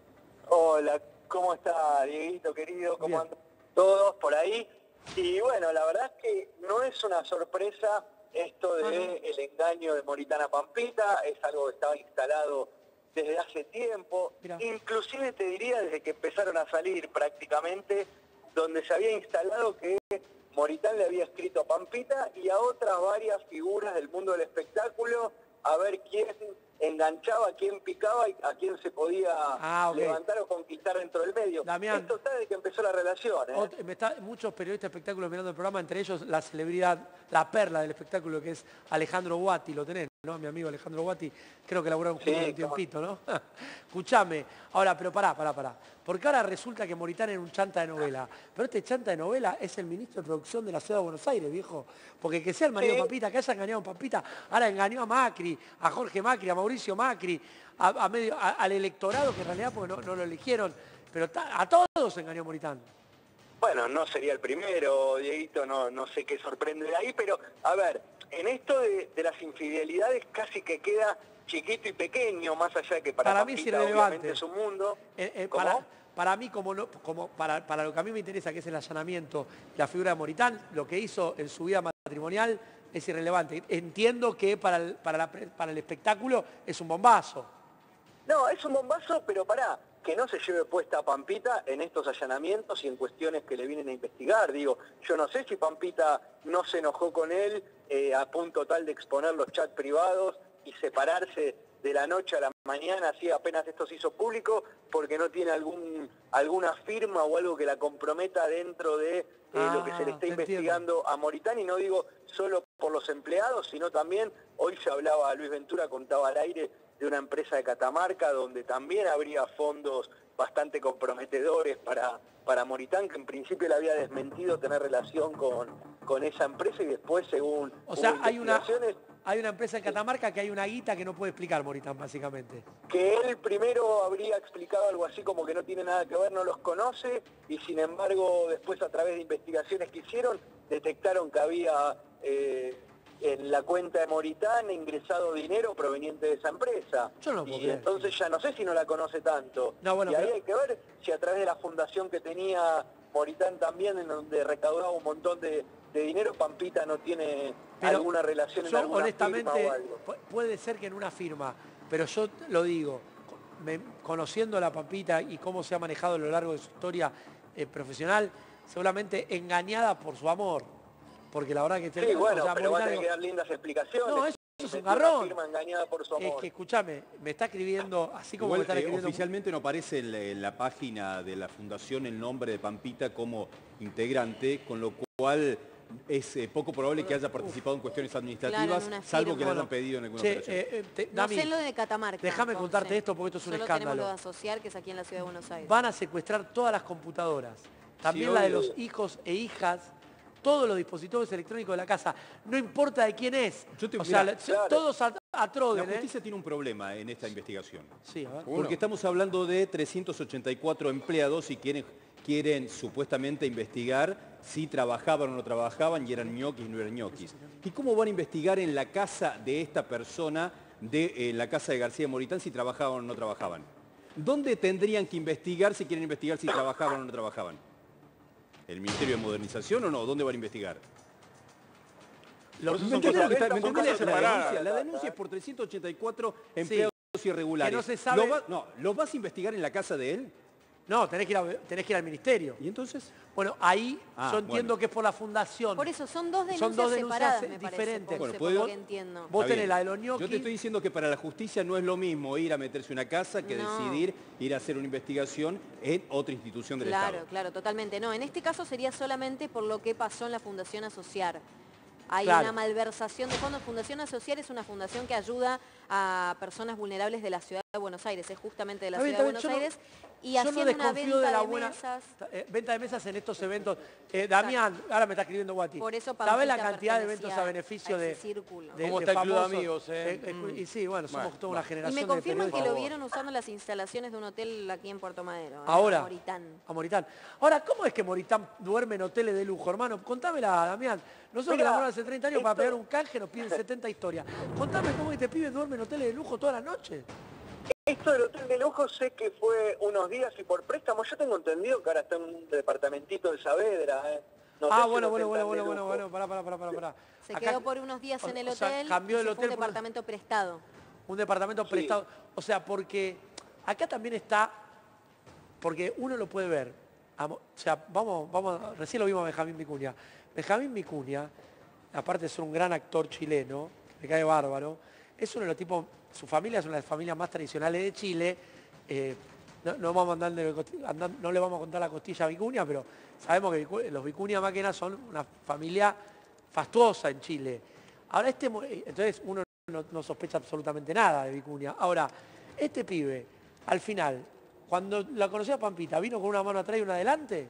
[LAUGHS] Hola, ¿cómo está Dieguito querido? ¿Cómo Bien. andan todos por ahí? Y bueno, la verdad es que no es una sorpresa esto de Ah, no. el engaño de Moritana Pampita, es algo que estaba instalado desde hace tiempo, Mirá. inclusive te diría desde que empezaron a salir prácticamente, donde se había instalado que Moritán le había escrito a Pampita y a otras varias figuras del mundo del espectáculo a ver quién enganchaba, quién picaba y a quién se podía Ah, levantar o conquistar dentro del medio. Damián. Esto está desde que empezó la relación. ¿eh? Ot- me está, muchos periodistas de espectáculos mirando el programa, entre ellos la celebridad, la perla del espectáculo que es Alejandro Guati, lo tenés, ¿no? Mi amigo Alejandro Guati, creo que juntos Sí, un tiempito, ¿no? [LAUGHS] Escuchame, ahora, pero pará, pará, pará. Porque ahora resulta que Moritán era un chanta de novela. Pero este chanta de novela es el ministro de producción de la ciudad de Buenos Aires, viejo. Porque que sea el marido de. Pampita, que haya engañado a Pampita, ahora engañó a Macri, a Jorge Macri, a Mauricio Macri, a, a medio, a- al electorado que en realidad porque no, no lo eligieron. Pero ta- a todos engañó Moritán. Bueno, no sería el primero, Dieguito, no, no sé qué sorprende de ahí, pero a ver, en esto de, de las infidelidades casi que queda chiquito y pequeño, más allá de que para, Para mí es irrelevante. es un mundo. Eh, eh, ¿Cómo? para, para mí, como, no- como para, para lo que a mí me interesa, que es el allanamiento, la figura de Moritán, lo que hizo en su vida matrimonial es irrelevante. Entiendo que para el, para la pre- para el espectáculo es un bombazo. No, es un bombazo, pero pará, que no se lleve puesta a Pampita en estos allanamientos y en cuestiones que le vienen a investigar. Digo, yo no sé si Pampita no se enojó con él eh, a punto tal de exponer los chats privados y separarse de la noche a la mañana, así apenas esto se hizo público, porque no tiene algún, alguna firma o algo que la comprometa dentro de eh, lo que se le Ah, está investigando a Moritán, y no digo solo por los empleados, sino también, hoy se hablaba, Luis Ventura contaba al aire de una empresa de Catamarca, donde también habría fondos bastante comprometedores para, para Moritán, que en principio le había desmentido tener relación con, con esa empresa y después, según O sea, hay una, hay una empresa en Catamarca que hay una guita que no puede explicar Moritán, básicamente. que él primero habría explicado algo así como que no tiene nada que ver, no los conoce, y sin embargo después a través de investigaciones que hicieron, detectaron que había eh, en la cuenta de Moritán ingresado dinero proveniente de esa empresa. Yo no puedo y creer. entonces ya no sé si no la conoce tanto. No, bueno, y ahí pero- hay que ver si a través de la fundación que tenía Moritán también, en donde recaudaba un montón de, de dinero, Pampita no tiene Pero alguna relación en yo alguna honestamente, firma o algo. pu- puede ser que en una firma, pero yo lo digo, me- conociendo a la Pampita y cómo se ha manejado a lo largo de su historia eh, profesional, seguramente engañada por su amor. Porque la verdad que... Sí, bueno, o sea, pero va a tener que dar lindas explicaciones. No, eso es un garrón. firma engañada por su Es que escúchame, me está escribiendo, así como Igual, me eh, escribiendo... oficialmente no aparece en la, en la página de la fundación el nombre de Pampita como integrante, con lo cual es eh, poco probable que haya participado en cuestiones administrativas, Claro, en una salvo que le hayan pedido en alguna Che, operación. eh, te- No sé lo de Catamarca. déjame contarte esto porque esto es un Solo escándalo. tenemos lo de asociar, que es aquí en la ciudad de Buenos Aires. van a secuestrar todas las computadoras, también Sí, la de los hijos e hijas, todos los dispositivos electrónicos de la casa, no importa de quién es. Yo te- o sea, mirá, la- claro. todos a, a La ¿eh? justicia tiene un problema en esta investigación. Sí, a ver. Porque estamos hablando de 384 empleados y quieren, quieren supuestamente investigar si trabajaban o no trabajaban y eran ñoquis o no eran ñoquis. ¿Y cómo van a investigar en la casa de esta persona, de eh, la casa de García Moritán, si trabajaban o no trabajaban? ¿Dónde tendrían que investigar si quieren investigar si trabajaban o no trabajaban? ¿El Ministerio de Modernización o no? ¿Dónde van a investigar? Lo- ¿Me son entendés cosas- lo que está- son me entendés cosas la denuncia? La denuncia es por 384 empleados irregulares. Que no se sabe- ¿Lo va- no, ¿Los vas a investigar en la casa de él? No, tenés que, ir a- tenés que ir al ministerio. ¿Y entonces? Bueno, ahí Ah, yo entiendo bueno. que es por la fundación. Por eso, son dos denuncias, Son dos denuncias separadas, me parece, diferentes. por- Bueno, por puede- lo que entiendo. Vos Está tenés bien. la de los Yo te ñoquis. estoy diciendo que para la justicia no es lo mismo ir a meterse en una casa que No. decidir ir a hacer una investigación en otra institución del Claro, Estado. claro, totalmente. No, en este caso sería solamente por lo que pasó en la Fundación Asociar. Hay Claro. una malversación de fondos. Fundación Asociar es una fundación que ayuda a personas vulnerables de la ciudad de Buenos Aires, es justamente de la Está bien, ciudad de está Buenos bien, Aires. Y Yo no desconfío de la de buena eh, venta de mesas en estos eventos. Eh, Damián, ahora me está escribiendo Guati. Por eso ¿Sabés la cantidad de eventos a beneficio a de, círculo. de- ¿Cómo de está el Club de famosos? Amigos, eh? eh, y sí, bueno, somos toda una Y generación me de confirman que lo vieron usando las instalaciones de un hotel aquí en Puerto Madero. Ahora. Moritán. A Moritán. Ahora, ¿cómo es que Moritán duerme en hoteles de lujo, hermano? Contámela, Damián. Nosotros Mira, grabamos hace 30 años para pegar un canje, nos piden 70 historias. Contame cómo este pibe duerme en hoteles de lujo toda la noche. Esto del hotel de lujo sé que fue unos días y por préstamo. Yo tengo entendido que ahora está en un departamentito de Saavedra. ¿eh? No sé ah, si bueno, bueno, bueno, bueno, bueno, bueno, pará, pará, pará, pará, pará. Se Acá- quedó por unos días en el o sea, hotel cambió y el hotel un por- departamento prestado. un departamento Sí. prestado. O sea, porque acá también está, porque uno lo puede ver. O sea, vamos, vamos, recién lo vimos a Benjamín Vicuña. Benjamín Vicuña, aparte de ser un gran actor chileno, me cae bárbaro, es uno de los tipos, su familia es una de las familias más tradicionales de Chile. eh, no, vamos le vamos a contar la costilla a Vicuña, pero sabemos que los Vicuña Máquina son una familia fastuosa en Chile. Ahora este, eh, entonces uno no, no sospecha absolutamente nada de Vicuña. Ahora, este pibe, al final, cuando la conoció a Pampita, vino con una mano atrás y una adelante.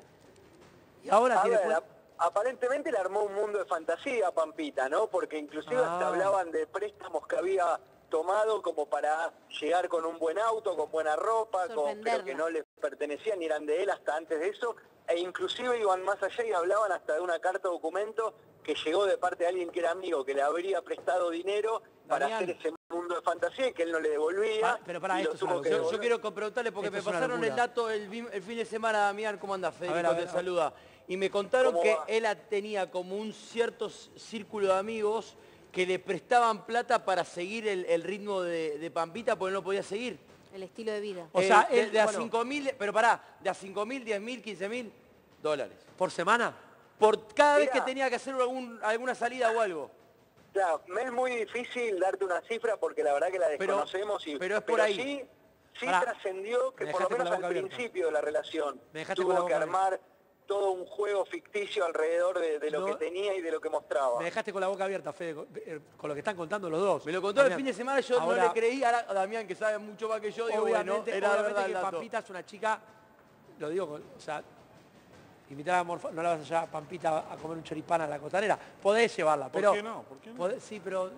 Y ahora A tiene ver, aparentemente le armó un mundo de fantasía a Pampita, ¿no? Porque inclusive Ah. hasta hablaban de préstamos que había tomado como para llegar con un buen auto, con buena ropa, con, pero que no les pertenecían ni eran de él hasta antes de eso. E inclusive iban más allá y hablaban hasta de una carta documento que llegó de parte de alguien que era amigo, que le habría prestado dinero para hacer ese mundo de fantasía y que él no le devolvía. Pa- pero lo esto es. Yo, quiero preguntarle porque Esto me pasaron el dato el, fin de semana, Damián, ¿cómo anda? Federico ver, a ver, te saluda. Y me contaron ¿Cómo que va? él a- tenía como un cierto círculo de amigos que le prestaban plata para seguir el, el ritmo de, de Pampita porque no podía seguir. El estilo de vida. O Eh, sea, de, él, de a bueno, 5 mil, pero pará, de a 5 mil, 10 mil, 15 mil dólares. ¿Por semana? Por cada vez que tenía que hacer algún- alguna salida o algo. Claro, me es muy difícil darte una cifra porque la verdad que la Pero- desconocemos y pero es por ahí. sí, sí trascendió que por lo menos al abierta. principio de la relación Me dejaste con la tuvo que armar todo un juego ficticio alrededor de, de lo No. que tenía y de lo que mostraba. Me dejaste con la boca abierta, Fede, con, eh, con lo que están contando los dos. Me lo contó el fin de semana, yo Ahora, no le creí a a Damián, que sabe mucho más que yo, digo, Obviamente, bueno, era obviamente verdad que dato. Pampita es una chica, lo digo, con- o sea, invitar a Morfa- no la vas a llevar a Pampita a comer un choripán a la costanera. Podés llevarla, ¿Por pero... qué no? ¿Por qué no? podés- sí, pero...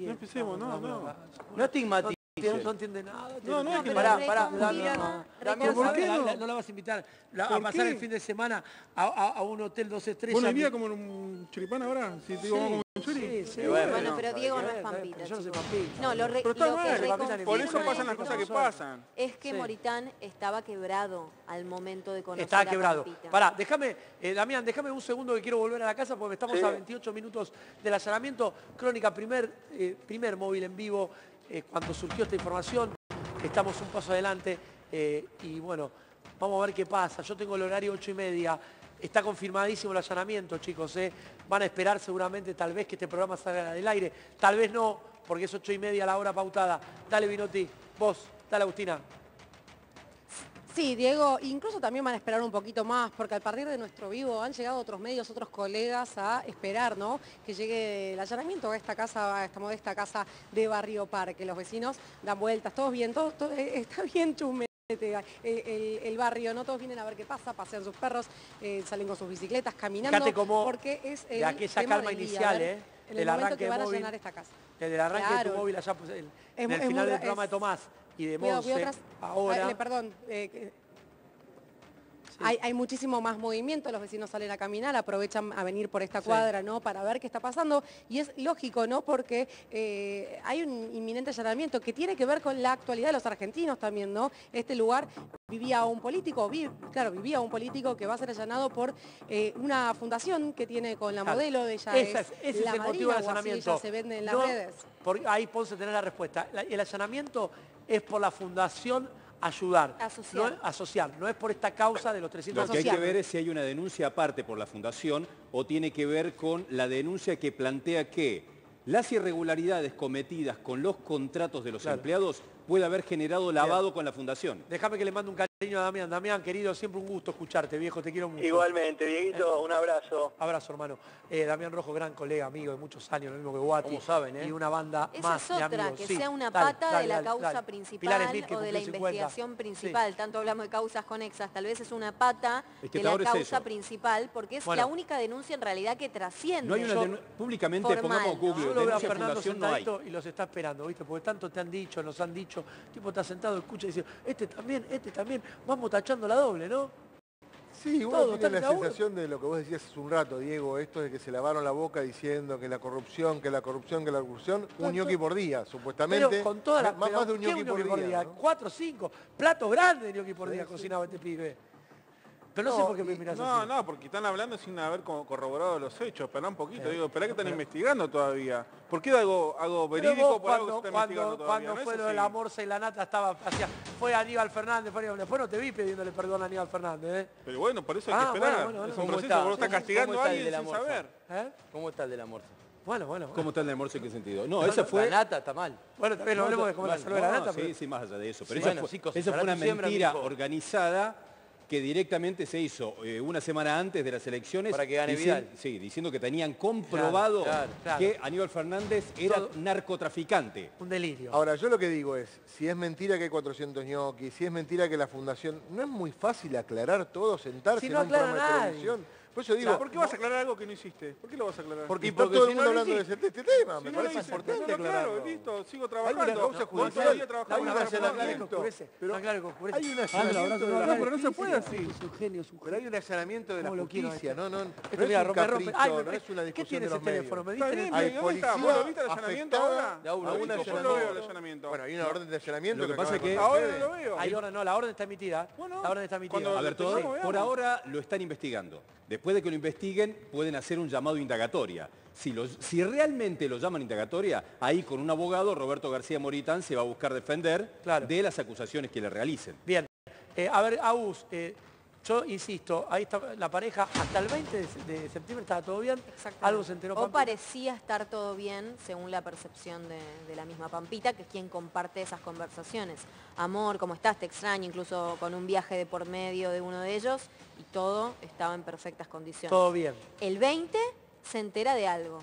No empecemos, no, vamos, no. vamos, No estigmatices. No, no entiende nada. No, no es que pará, no- pará, reconfirma- Damián, Damián, reconfirma- ¿Por qué la- no? la- no la vas a invitar la- a ¿Por pasar qué? el fin de semana a, a- a un hotel dos estrellas. ¿Vos irías como un choripán ahora? Si te digo vamos un chori. Sí, sí, bueno, Bueno, no, pero Diego no es Pampita. Yo no soy. Pampita. No, lo, re- Pero está lo que Por eso pasan las cosas que Sí. pasan. Es que Sí. Moritán estaba quebrado al momento de conocer Está a quebrado. Pampita. Pará, déjame, eh, Damián, déjame un segundo que quiero volver a la casa porque estamos Sí. a 28 minutos del allanamiento. Crónica, primer, eh, primer móvil en vivo. Eh, cuando surgió esta información, estamos un paso adelante eh, y bueno, vamos a ver qué pasa. Yo tengo el horario 8 y media. Está confirmadísimo el allanamiento, chicos. eh. Van a esperar seguramente tal vez que este programa salga del aire. Tal vez no, porque es 8 y media la hora pautada. Dale, Vinotti. Vos, dale, Agustina. Sí, Diego, incluso también van a esperar un poquito más, porque al partir de nuestro vivo han llegado otros medios, otros colegas a esperar, ¿no? Que llegue el allanamiento a esta casa, a esta modesta casa de Barrio Parque. Los vecinos dan vueltas, todos bien, todo, todo- eh, [LAUGHS] está bien chumete eh, el, el barrio, ¿no? Todos vienen a ver qué pasa, pasean sus perros, eh, salen con sus bicicletas, caminando, Fíjate cómo porque es el de aquella tema calma del día, inicial, a ¿eh? En el momento arranque que van de a llenar esta casa. Desde el arranque de Claro. tu móvil allá, pues, el- Es en el final muy del ra- programa de Tomás y de Monse, ahora... Ay, le- perdón. eh, Hay, hay muchísimo más movimiento, los vecinos salen a caminar, aprovechan a venir por esta Sí. cuadra, ¿no? Para ver qué está pasando. Y es lógico, ¿no? Porque eh, hay un inminente allanamiento que tiene que ver con la actualidad de los argentinos también, ¿no? Este lugar vivía un político, vi- claro, vivía un político que va a ser allanado por eh, una fundación que tiene con la modelo de ella Esa es, ese la es el motivo madrina, del o así allanamiento. ella se vende en las No, redes. por- ahí Ponce tenés la respuesta. La- el allanamiento es por la fundación ayudar. Asociar. No, asociar. No es por esta causa de los 300 Lo que hay que ver es si hay una denuncia aparte por la fundación o tiene que ver con la denuncia que plantea que las irregularidades cometidas con los contratos de los Claro. empleados puede haber generado lavado con la fundación. Déjame que le mande un cariño Damián. Damián, querido, siempre un gusto escucharte, viejo, te quiero mucho. Igualmente, Dieguito, un abrazo. Abrazo, hermano. Eh, Damián Rojo, gran colega, amigo de muchos años, lo mismo que Guati. Como saben, ¿eh? Y una banda Esa más es de otra, amigos. que Sí, sea una dale, pata dale, de la dale, causa dale. principal Smith, o de la cumplió 50. investigación Sí. principal. Tanto hablamos de causas conexas, tal vez es una pata Es que de la es causa principal, porque es Bueno. la única denuncia en realidad que trasciende. No hay una públicamente formal, pongamos ¿no? Google, Yo lo veo a Fernando no sentadito y los está esperando, ¿viste? Porque tanto te han dicho, nos han dicho, el tipo está sentado, escucha y dice, este también, este también, vamos tachando la doble, ¿no? Sí, uno Todo, tiene la sensación de lo que vos decías hace un rato, Diego, esto de que se lavaron la boca diciendo que la corrupción, que la corrupción, que la corrupción, un ñoqui por día, supuestamente. Pero con toda la... más, más de un ¿qué ñoqui por día. ¿no? Cuatro, cinco, platos grandes de ñoqui por Sí, día sí. cocinaba este pibe. Pero no, sé No, por qué me mirás No, así. no, porque están hablando sin haber co- corroborado los hechos. Esperá un poquito, Eh, digo, esperá que están pero- investigando todavía. ¿Por qué algo, algo verídico vos por algo que cuando, se está cuando, investigando todavía? cuando ¿no? fue lo de la morsa y la nata estaba hacia, fue Aníbal Fernández, fue Aníbal, después no te vi pidiéndole perdón a Aníbal Fernández, ¿eh? Pero bueno, por eso hay Ah, que esperar. bueno, bueno, es un ¿Cómo proceso, está? vos estás ¿Cómo castigando a está el alguien de la sin morsa? saber. ¿Eh? ¿Cómo está el de la morsa? Bueno, bueno. bueno. ¿Cómo está el almuerzo en qué sentido? No, esa La fue... nata está mal. Bueno, también no hablemos de cómo la salud de la no, nata, sí, pero- sí, más allá de eso. Pero Sí, esa bueno, fue, una mentira organizada que directamente se hizo eh, una semana antes de las elecciones. Para que gane Vidal. Sí, diciendo que tenían comprobado claro, claro. que Aníbal Fernández era Todo- narcotraficante. Un delirio. Ahora, yo lo que digo es, si es mentira que hay 400 ñoquis, si es mentira que la fundación... ¿No es muy fácil aclarar todo, sentarse Si en no un aclara programa de nadie. televisión? Por eso digo, ¿Por qué vas a aclarar algo que no hiciste? ¿Por qué lo vas a aclarar? porque está porque todo el si mundo no lo hablando de este tema, Si me no parece importante no, no, aclararlo. claro, listo, sigo Hay una trabajando. causa judicial, trabajando hay un allanamiento, pero hay un Ah, allanamiento de la No, pero no se puede así. Es un genio, es un Pero hay un allanamiento de la ¿Cómo lo quiero a justicia, no, no, es un capricho, no es una ¿Qué discusión tiene ese medios. teléfono? ¿Me Está diste bien, el- Hay ¿dónde está? policía ¿Vos lo viste el allanamiento ahora? Yo no veo el allanamiento. Bueno, hay una orden de allanamiento Lo que pasa es que- Ahora no lo veo. No, la orden está emitida. Bueno, la orden está emitida. A ver, todo- por ahora lo están investigando. Después de que lo investiguen, pueden hacer un llamado indagatoria. Si, realmente lo llaman indagatoria, ahí con un abogado, Roberto García Moritán, se va a buscar defender Claro. de las acusaciones que le realicen. Bien. Eh, a ver, Agus, eh, yo insisto, ahí está la pareja, hasta el 20 de, se- de septiembre estaba todo bien. Algo se enteró O Pampita? parecía estar todo bien según la percepción de, de la misma Pampita, que es quien comparte esas conversaciones. Amor, ¿cómo estás? Te extraño, incluso con un viaje de por medio de uno de ellos, y todo estaba en perfectas condiciones. Todo bien. El 20 se entera de algo,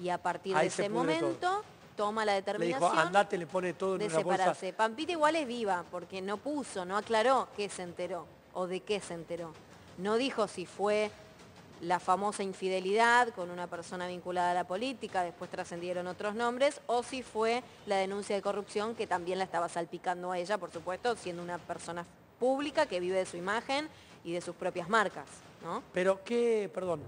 y a partir Ahí de se ese todo. momento toma la Le dijo, determinación andate, le pone todo en de una bolsa. separarse. Pampita igual es viva, porque no puso, no aclaró qué se enteró o de qué se enteró. No dijo si fue la famosa infidelidad con una persona vinculada a la política, después trascendieron otros nombres, o si fue la denuncia de corrupción que también la estaba salpicando a ella, por supuesto, siendo una persona pública que vive de su imagen y de sus propias marcas. ¿No? Pero qué, perdón,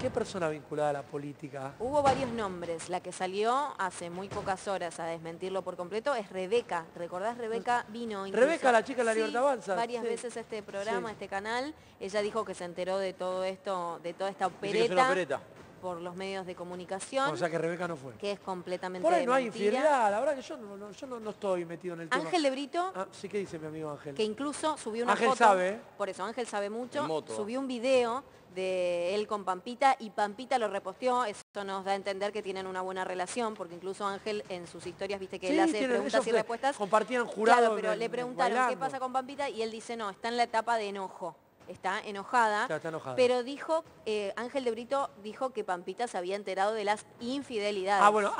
¿qué persona vinculada a la política? Hubo varios nombres. La que salió hace muy pocas horas a desmentirlo por completo es Rebeca. ¿Recordás? Rebeca vino incluso- Rebeca, la chica de la Sí, Libertad Avanza, varias sí. veces este programa, Sí. este canal. Ella dijo que se enteró de todo esto, de toda esta es una opereta. Por los medios de comunicación, O sea que Rebeca no fue. que es completamente Por ahí no hay infidelidad, la verdad que yo no, no- yo no, no estoy metido en el tema. Ángel de Brito, Ah, sí, ¿qué dice mi amigo Ángel? que incluso subió una Ángel foto. sabe, ¿eh? Por eso, Ángel sabe mucho. Moto. Subió un video de él con Pampita y Pampita lo reposteó. Eso nos da a entender que tienen una buena relación, porque incluso Ángel en sus historias, viste que Sí, él hace tienen- preguntas y respuestas. compartían jurado Claro, pero en- le preguntaron qué pasa con Pampita y él dice, no, está en la etapa de enojo. Está enojada, Ya está enojada. pero dijo, eh, Ángel de Brito dijo que Pampita se había enterado de las infidelidades. Ah, bueno,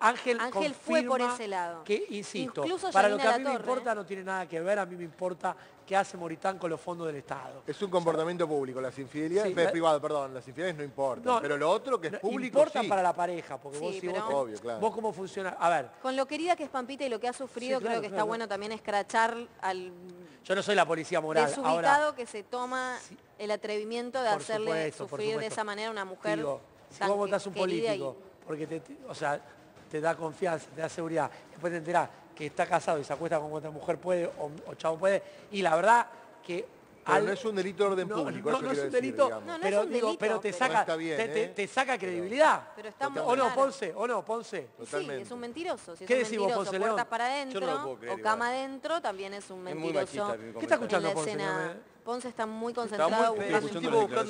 Ángel Ángel fue por ese lado. Que, insisto, Incluso para lo que a mí me importa no tiene nada que ver, a mí me importa qué hace Moritán con los fondos del Estado. Es un comportamiento público, las infidelidades, Sí, eh, la- privado, perdón, las infidelidades no importan, No, pero lo otro que es No, público importa sí. para la pareja, porque Sí, vos, si vos, Obvio, claro. vos cómo funciona. A ver, Con lo querida que es Pampita y lo que ha sufrido, Sí, claro, creo que está claro. bueno también escrachar al yo no soy la policía moral. desubicado Ahora, que se toma el atrevimiento de Por hacerle supuesto, sufrir de esa manera a una mujer digo, si tan vos que- votás un y- político, porque te, te- o sea, te da confianza, te da seguridad, después te enterás que está casado y se acuesta con otra mujer puede, o, o chavo puede, y la verdad que... Pero al- no es un delito de orden No, público, no, eso no es decir, delito. No, no pero, es un digo, delito, pero te saca, No está bien, te, te- ¿eh? te saca credibilidad. Pero está muy ¿O no. Ponce? ¿O no, Ponce? Sí, es un mentiroso. Si es ¿Qué un decís vos, mentiroso, Ponce León? para Yo adentro no lo puedo creer o cama adentro, también es un Es muy mentiroso. machista mi ¿Qué está escuchando en la Ponce? escena. Ponce está muy Está concentrado muy buscando-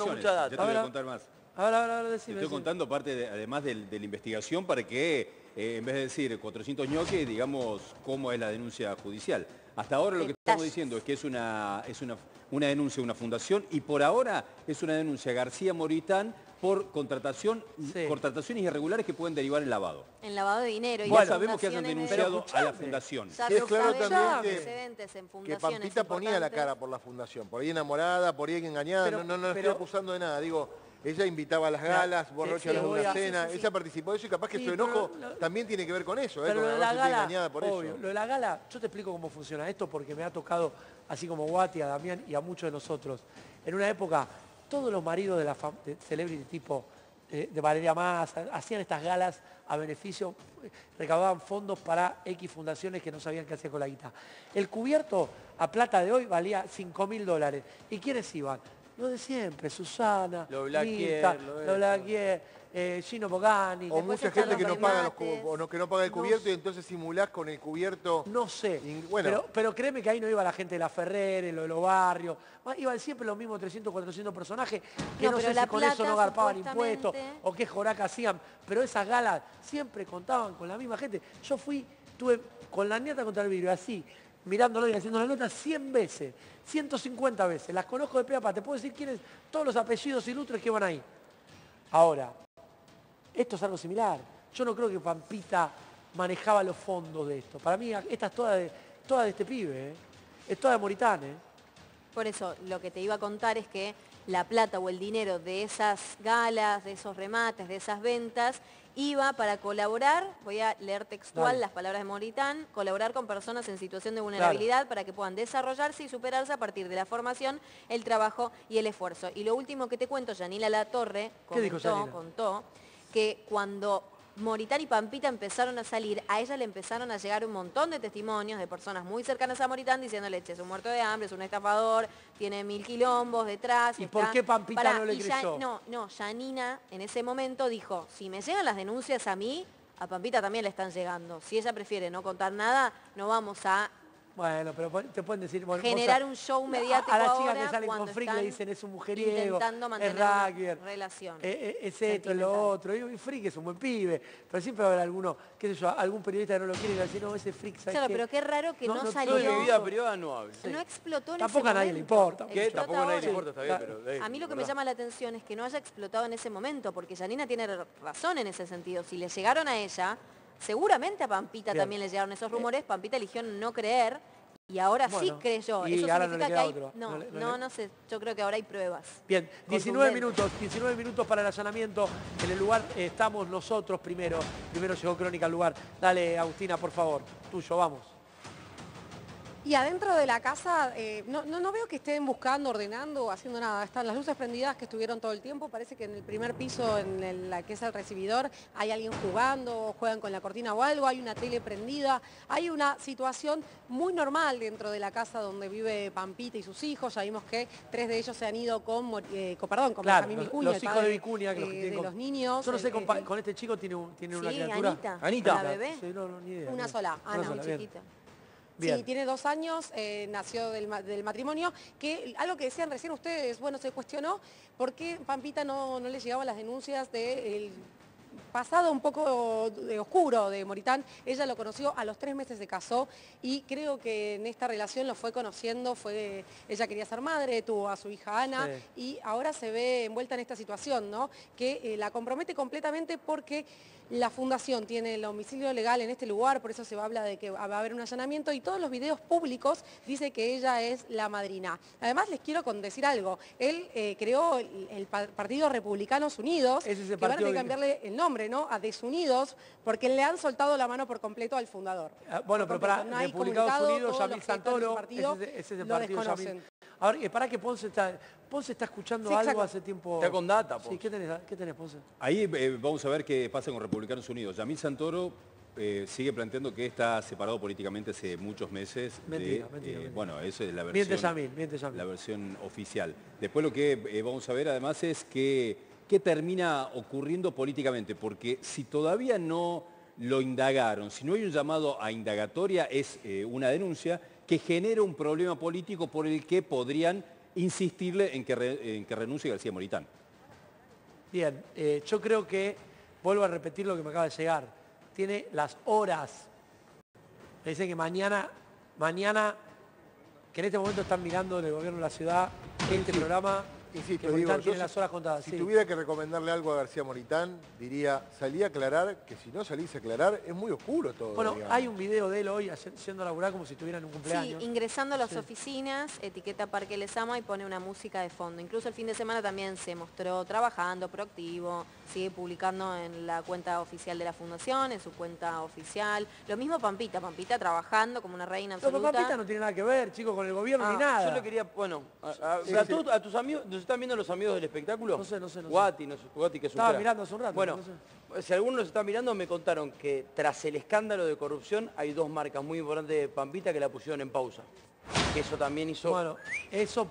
tipo mucha data. te voy A contar más. Ahora, ahora, ahora, Te estoy contando parte, de- además de, la investigación, para que eh, en vez de decir 400 ñoques, digamos cómo es la denuncia judicial. Hasta ahora lo que estamos diciendo es que es una, es una, una denuncia de una fundación y por ahora es una denuncia García Moritán por contratación, Sí. contrataciones irregulares que pueden derivar en lavado. en lavado de dinero. y sabemos que han de- denunciado a la fundación. Ya es claro también que- Pampita ponía la cara por la fundación, por ahí enamorada, por ahí engañada, Pero- no, no, no pero- estoy acusando de nada, digo, ella invitaba a las Claro, galas, borracha sí, a voy la a- cena, sí, ella participó de eso y capaz que su enojo lo- también tiene que ver con eso, ¿eh? Pero con lo de la gala, por obvio, eso. lo de la gala, yo te explico cómo funciona esto porque me ha tocado, así como Guati, a Damián y a muchos de nosotros, en una época, todos los maridos de la de celebrity tipo eh, de Valeria Massa, hacían estas galas a beneficio, eh, recaudaban fondos para X fundaciones que no sabían qué hacer con la guita. El cubierto a plata de hoy valía 5 mil dólares. ¿Y quiénes iban? Lo de siempre, Susana, Lo Blaquier, lo. Blaquier, eh, Gino Bogani. O mucha gente que no, paga los, o no, que no paga el cubierto y entonces simulás con el cubierto. No sé, bueno. pero, pero créeme que ahí no iba la gente de la Ferrer, en lo de los barrios, iban siempre los mismos 300, 400 personajes, que No, sé si con eso no garpaban impuestos o qué joraca hacían, pero esas galas siempre contaban con la misma gente. Yo fui, tuve con la nieta contra el vidrio, así, mirándolo y haciendo las notas 100 veces, 150 veces, las conozco de pe a pa, te puedo decir quiénes, todos los apellidos ilustres que van ahí. Ahora, esto es algo similar. Yo no creo que Pampita manejaba los fondos de esto. Para mí, esta es toda de, de este pibe, ¿eh? Es toda de Moritán, ¿eh? Por eso lo que te iba a contar es que la plata o el dinero de esas galas, de esos remates, de esas ventas, iba para colaborar, voy a leer textual Dale. las palabras de Moritán, colaborar con personas en situación de vulnerabilidad para que puedan desarrollarse y superarse a partir de la formación, el trabajo y el esfuerzo. Y lo último que te cuento, Yanila Latorre ¿Qué dijo comentó, Yanila? contó que cuando Moritán y Pampita empezaron a salir, a ella le empezaron a llegar un montón de testimonios de personas muy cercanas a Moritán diciéndole, che, es un muerto de hambre, es un estafador, tiene mil quilombos detrás. ¿Y está- por qué Pampita Pará, no le no, no, Janina en ese momento dijo, si me llegan las denuncias a mí, a Pampita también le están llegando. Si ella prefiere no contar nada, no vamos a Bueno, pero te pueden decir... bueno, generar un show mediático A, las chicas que salen con Frick le dicen es un mujeriego, es rugbyer, relación eh, eh, es esto, es lo otro. Y Frick es un buen pibe, pero siempre va a haber alguno, qué sé yo, algún periodista que no lo quiere y va a decir, no, ese Frick, ¿sabes Claro, qué? pero qué raro que no, no- no salió. Yo de mi vida privada no hablo. No explotó en Tampoco ese a nadie le importa. Tampoco a nadie le importa, está bien, pero... A mí lo que me llama la atención es que no haya explotado en ese momento, porque Janina tiene razón en ese sentido. Si le llegaron a ella, seguramente a Pampita Bien. también le llegaron esos rumores, Pampita eligió no creer y ahora sí creyó. y Eso ahora significa que hay... otro. No, No le- no no, le- no sé, yo creo que ahora hay pruebas. Bien, 19 Contundentes. minutos, 19 minutos para el allanamiento. En el lugar eh, estamos nosotros primero. Primero llegó Crónica al lugar. Dale, Agustina, por favor. Tuyo, vamos. Y adentro de la casa, eh, no, no, no veo que estén buscando, ordenando haciendo nada. Están las luces prendidas que estuvieron todo el tiempo. Parece que en el primer piso, en el, la que es el recibidor, hay alguien jugando, juegan con la cortina o algo, hay una tele prendida. Hay una situación muy normal dentro de la casa donde vive Pampita y sus hijos. Ya vimos que tres de ellos se han ido con, eh, con- perdón, con Claro, Benjamín los, Vicuña, los hijos padre, de Vicuña, que los, eh, de con- los niños. Yo no sé, con, este chico tiene, tiene una criatura. Anita. Anita. La bebé. Sí, no, no, ni idea. Una sola, Una Ana, sola, bien. Chiquita. Bien. Sí, tiene dos años, eh, nació del, ma- del matrimonio, que algo que decían recién ustedes, bueno, se cuestionó por qué Pampita no, no le llegaban las denuncias del pasado un poco de oscuro de Moritán. Ella lo conoció, a los tres meses se casó y creo que en esta relación lo fue conociendo, fue, ella quería ser madre, tuvo a su hija Ana Sí. y ahora se ve envuelta en esta situación, ¿no? Que eh, la compromete completamente porque la fundación tiene el domicilio legal en este lugar, por eso se va a hablar de que va a haber un allanamiento y todos los videos públicos dice que ella es la madrina. Además les quiero decir algo, él eh, creó el, el pa- Partido Republicanos Unidos, Es ese que van a cambiarle el nombre, ¿no? A Desunidos, porque le han soltado la mano por completo al fundador. Ah, Bueno, pero para. No hay Republicanos Unidos, todos Yamil Santoro, partido ese, ese es el partido. Yamil. Ahora, eh, para que Ponce está, Ponce está escuchando Sí, algo hace tiempo. Está con data, Sí, Ponce. ¿qué tenés, qué tenés Ponce? Ahí eh, vamos a ver qué pasa con Republicanos Unidos. Yamil Santoro eh, sigue planteando que está separado políticamente hace muchos meses. de, Mentira, mentira, eh, mentira. Bueno, esa es la Miente versión, Yamil, miente Yamil. la versión oficial. Después lo que eh, vamos a ver además es que qué termina ocurriendo políticamente, porque si todavía no lo indagaron, si no hay un llamado a indagatoria, es eh, una denuncia que genera un problema político por el que podrían insistirle en que, re- en que renuncie García Moritán. Bien, eh, yo creo que, vuelvo a repetir lo que me acaba de llegar, tiene las horas. Me dicen que mañana, mañana, que en este momento están mirando en el gobierno de la ciudad este programa, Insisto, que Moritán digo, tiene si- las horas contadas. Si sí. tuviera que recomendarle algo a García Moritán, diría, salí a aclarar, que si no salís a aclarar, es muy oscuro todo. Bueno, digamos. hay un video de él hoy yendo a laburar como si estuviera en un Sí, cumpleaños. ingresando a las Sí. oficinas, etiqueta Parque Lesama y pone una música de fondo. Incluso el fin de semana también se mostró trabajando, proactivo, sigue publicando en la cuenta oficial de la fundación, en su cuenta oficial. Lo mismo Pampita, Pampita trabajando como una reina No, pero absoluta. Pampita no tiene nada que ver, chicos, con el gobierno Ah, ni nada. Yo le quería, bueno, a, a- Sí, a sí. todos- a tus amigos, ¿nos están viendo los amigos del espectáculo? No sé, no sé, no. Guati, no sé, Guati que es un Estaba crack. mirando hace un rato, Bueno, no si algunos nos están mirando, me contaron que tras el escándalo de corrupción hay dos marcas muy importantes de Pampita que la pusieron en pausa. Que eso también hizo... Bueno, eso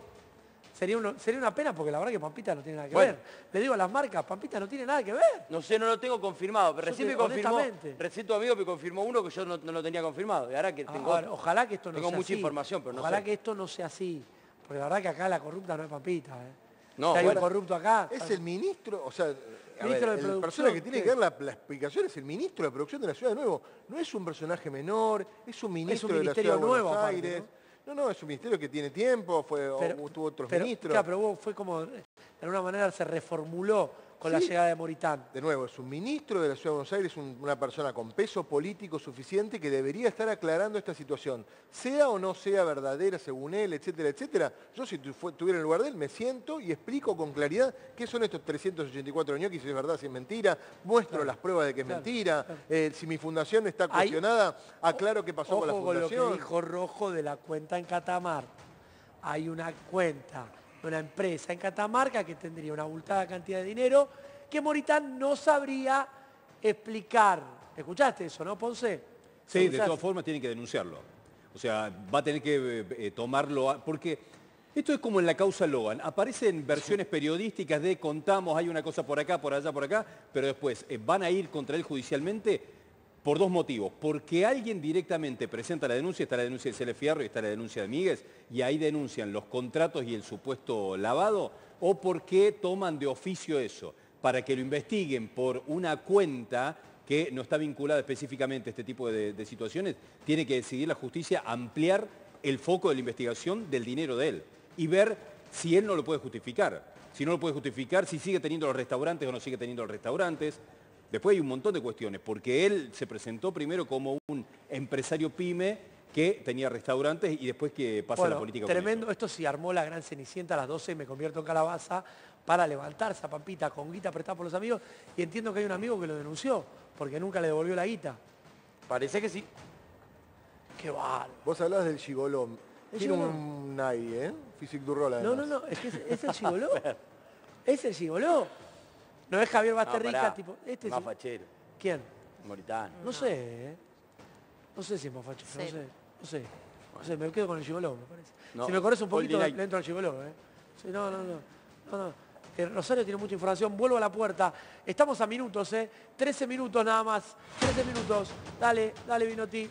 sería, uno- sería una pena porque la verdad que Pampita no tiene nada que Bueno. ver. Le digo a las marcas, Pampita no tiene nada que ver. No sé, no lo tengo confirmado, pero Yo recién te- me confirmó, recién tu amigo me confirmó uno que yo no, no lo tenía confirmado. Y ahora que A- tengo... ojalá que esto no tengo sea mucha así. información, pero no Ojalá sé. que esto no sea así. Porque la verdad que acá la corrupta no es Pampita. ¿eh? No, si hay bueno. un corrupto acá. Es el ministro, o sea, a Ministro ver, de el persona que tiene ¿qué? que dar la, la explicación es el ministro de Producción de la Ciudad de Nuevo. No es un personaje menor, es un ministro de la Ciudad de nuevo, Buenos aparte, Aires. ¿no? no, es un ministerio que tiene tiempo, fue, o tuvo otros pero, ministros. claro, pero fue como, de alguna manera se reformuló con la llegada de Moritán. De nuevo, es un ministro de la Ciudad de Buenos Aires, un- una persona con peso político suficiente que debería estar aclarando esta situación. Sea o no sea verdadera según él, etcétera, etcétera. Yo si estuviera en el lugar de él, me siento y explico con claridad qué son estos 384 ñoquis, si es verdad, si es mentira. Muestro las pruebas de que es claro, mentira. claro. Eh, si mi fundación está Hay- cuestionada, aclaro qué pasó Ojo con la con lo que fundación. dijo Rojo de la cuenta en Catamarca. Hay una cuenta de una empresa en Catamarca que tendría una abultada cantidad de dinero que Moritán no sabría explicar. ¿Escuchaste eso, no, Ponce? Sí, de todas formas tienen que denunciarlo. O sea, va a tener que eh, tomarlo, porque esto es como en la causa Logan. Aparecen versiones periodísticas de contamos, hay una cosa por acá, por allá, por acá, pero después eh, van a ir contra él judicialmente por dos motivos. Porque alguien directamente presenta la denuncia, está la denuncia de Cele Fierro y está la denuncia de Míguez, y ahí denuncian los contratos y el supuesto lavado, o porque toman de oficio eso, para que lo investiguen por una cuenta que no está vinculada específicamente a este tipo de, de situaciones, tiene que decidir la justicia ampliar el foco de la investigación del dinero de él y ver si él no lo puede justificar. Si no lo puede justificar, si sigue teniendo los restaurantes o no sigue teniendo los restaurantes. Después hay un montón de cuestiones, porque él se presentó primero como un empresario pyme que tenía restaurantes y después que pasa Bueno, la política. con tremendo. Esto sí armó la gran cenicienta a las 12 y me convierto en calabaza para levantarse a Pampita con guita prestada por los amigos. Y entiendo que hay un amigo que lo denunció porque nunca le devolvió la guita. Parece que sí. Qué bárbaro. Vos hablabas del gigoló. El Tiene un ahí, ¿eh? Physique du rol, No, no, no, es que es, es el [LAUGHS] gigoló. es el gigoló. No es Javier No, Basterrica, pará. tipo. Este es Más el- fachero. ¿Quién? Moritano. No sé, ¿eh? No sé si es más fachero, no Cero. sé. No sé. No sé, me quedo con el gigoló, me parece. No, si me conoces un poquito, le entro al gigoló, ¿eh? Sí, no, no, no. no, no. Eh, Rosario tiene mucha información, vuelvo a la puerta. Estamos a minutos, ¿eh? 13 minutos nada más. 13 minutos. Dale, dale, Vinotti.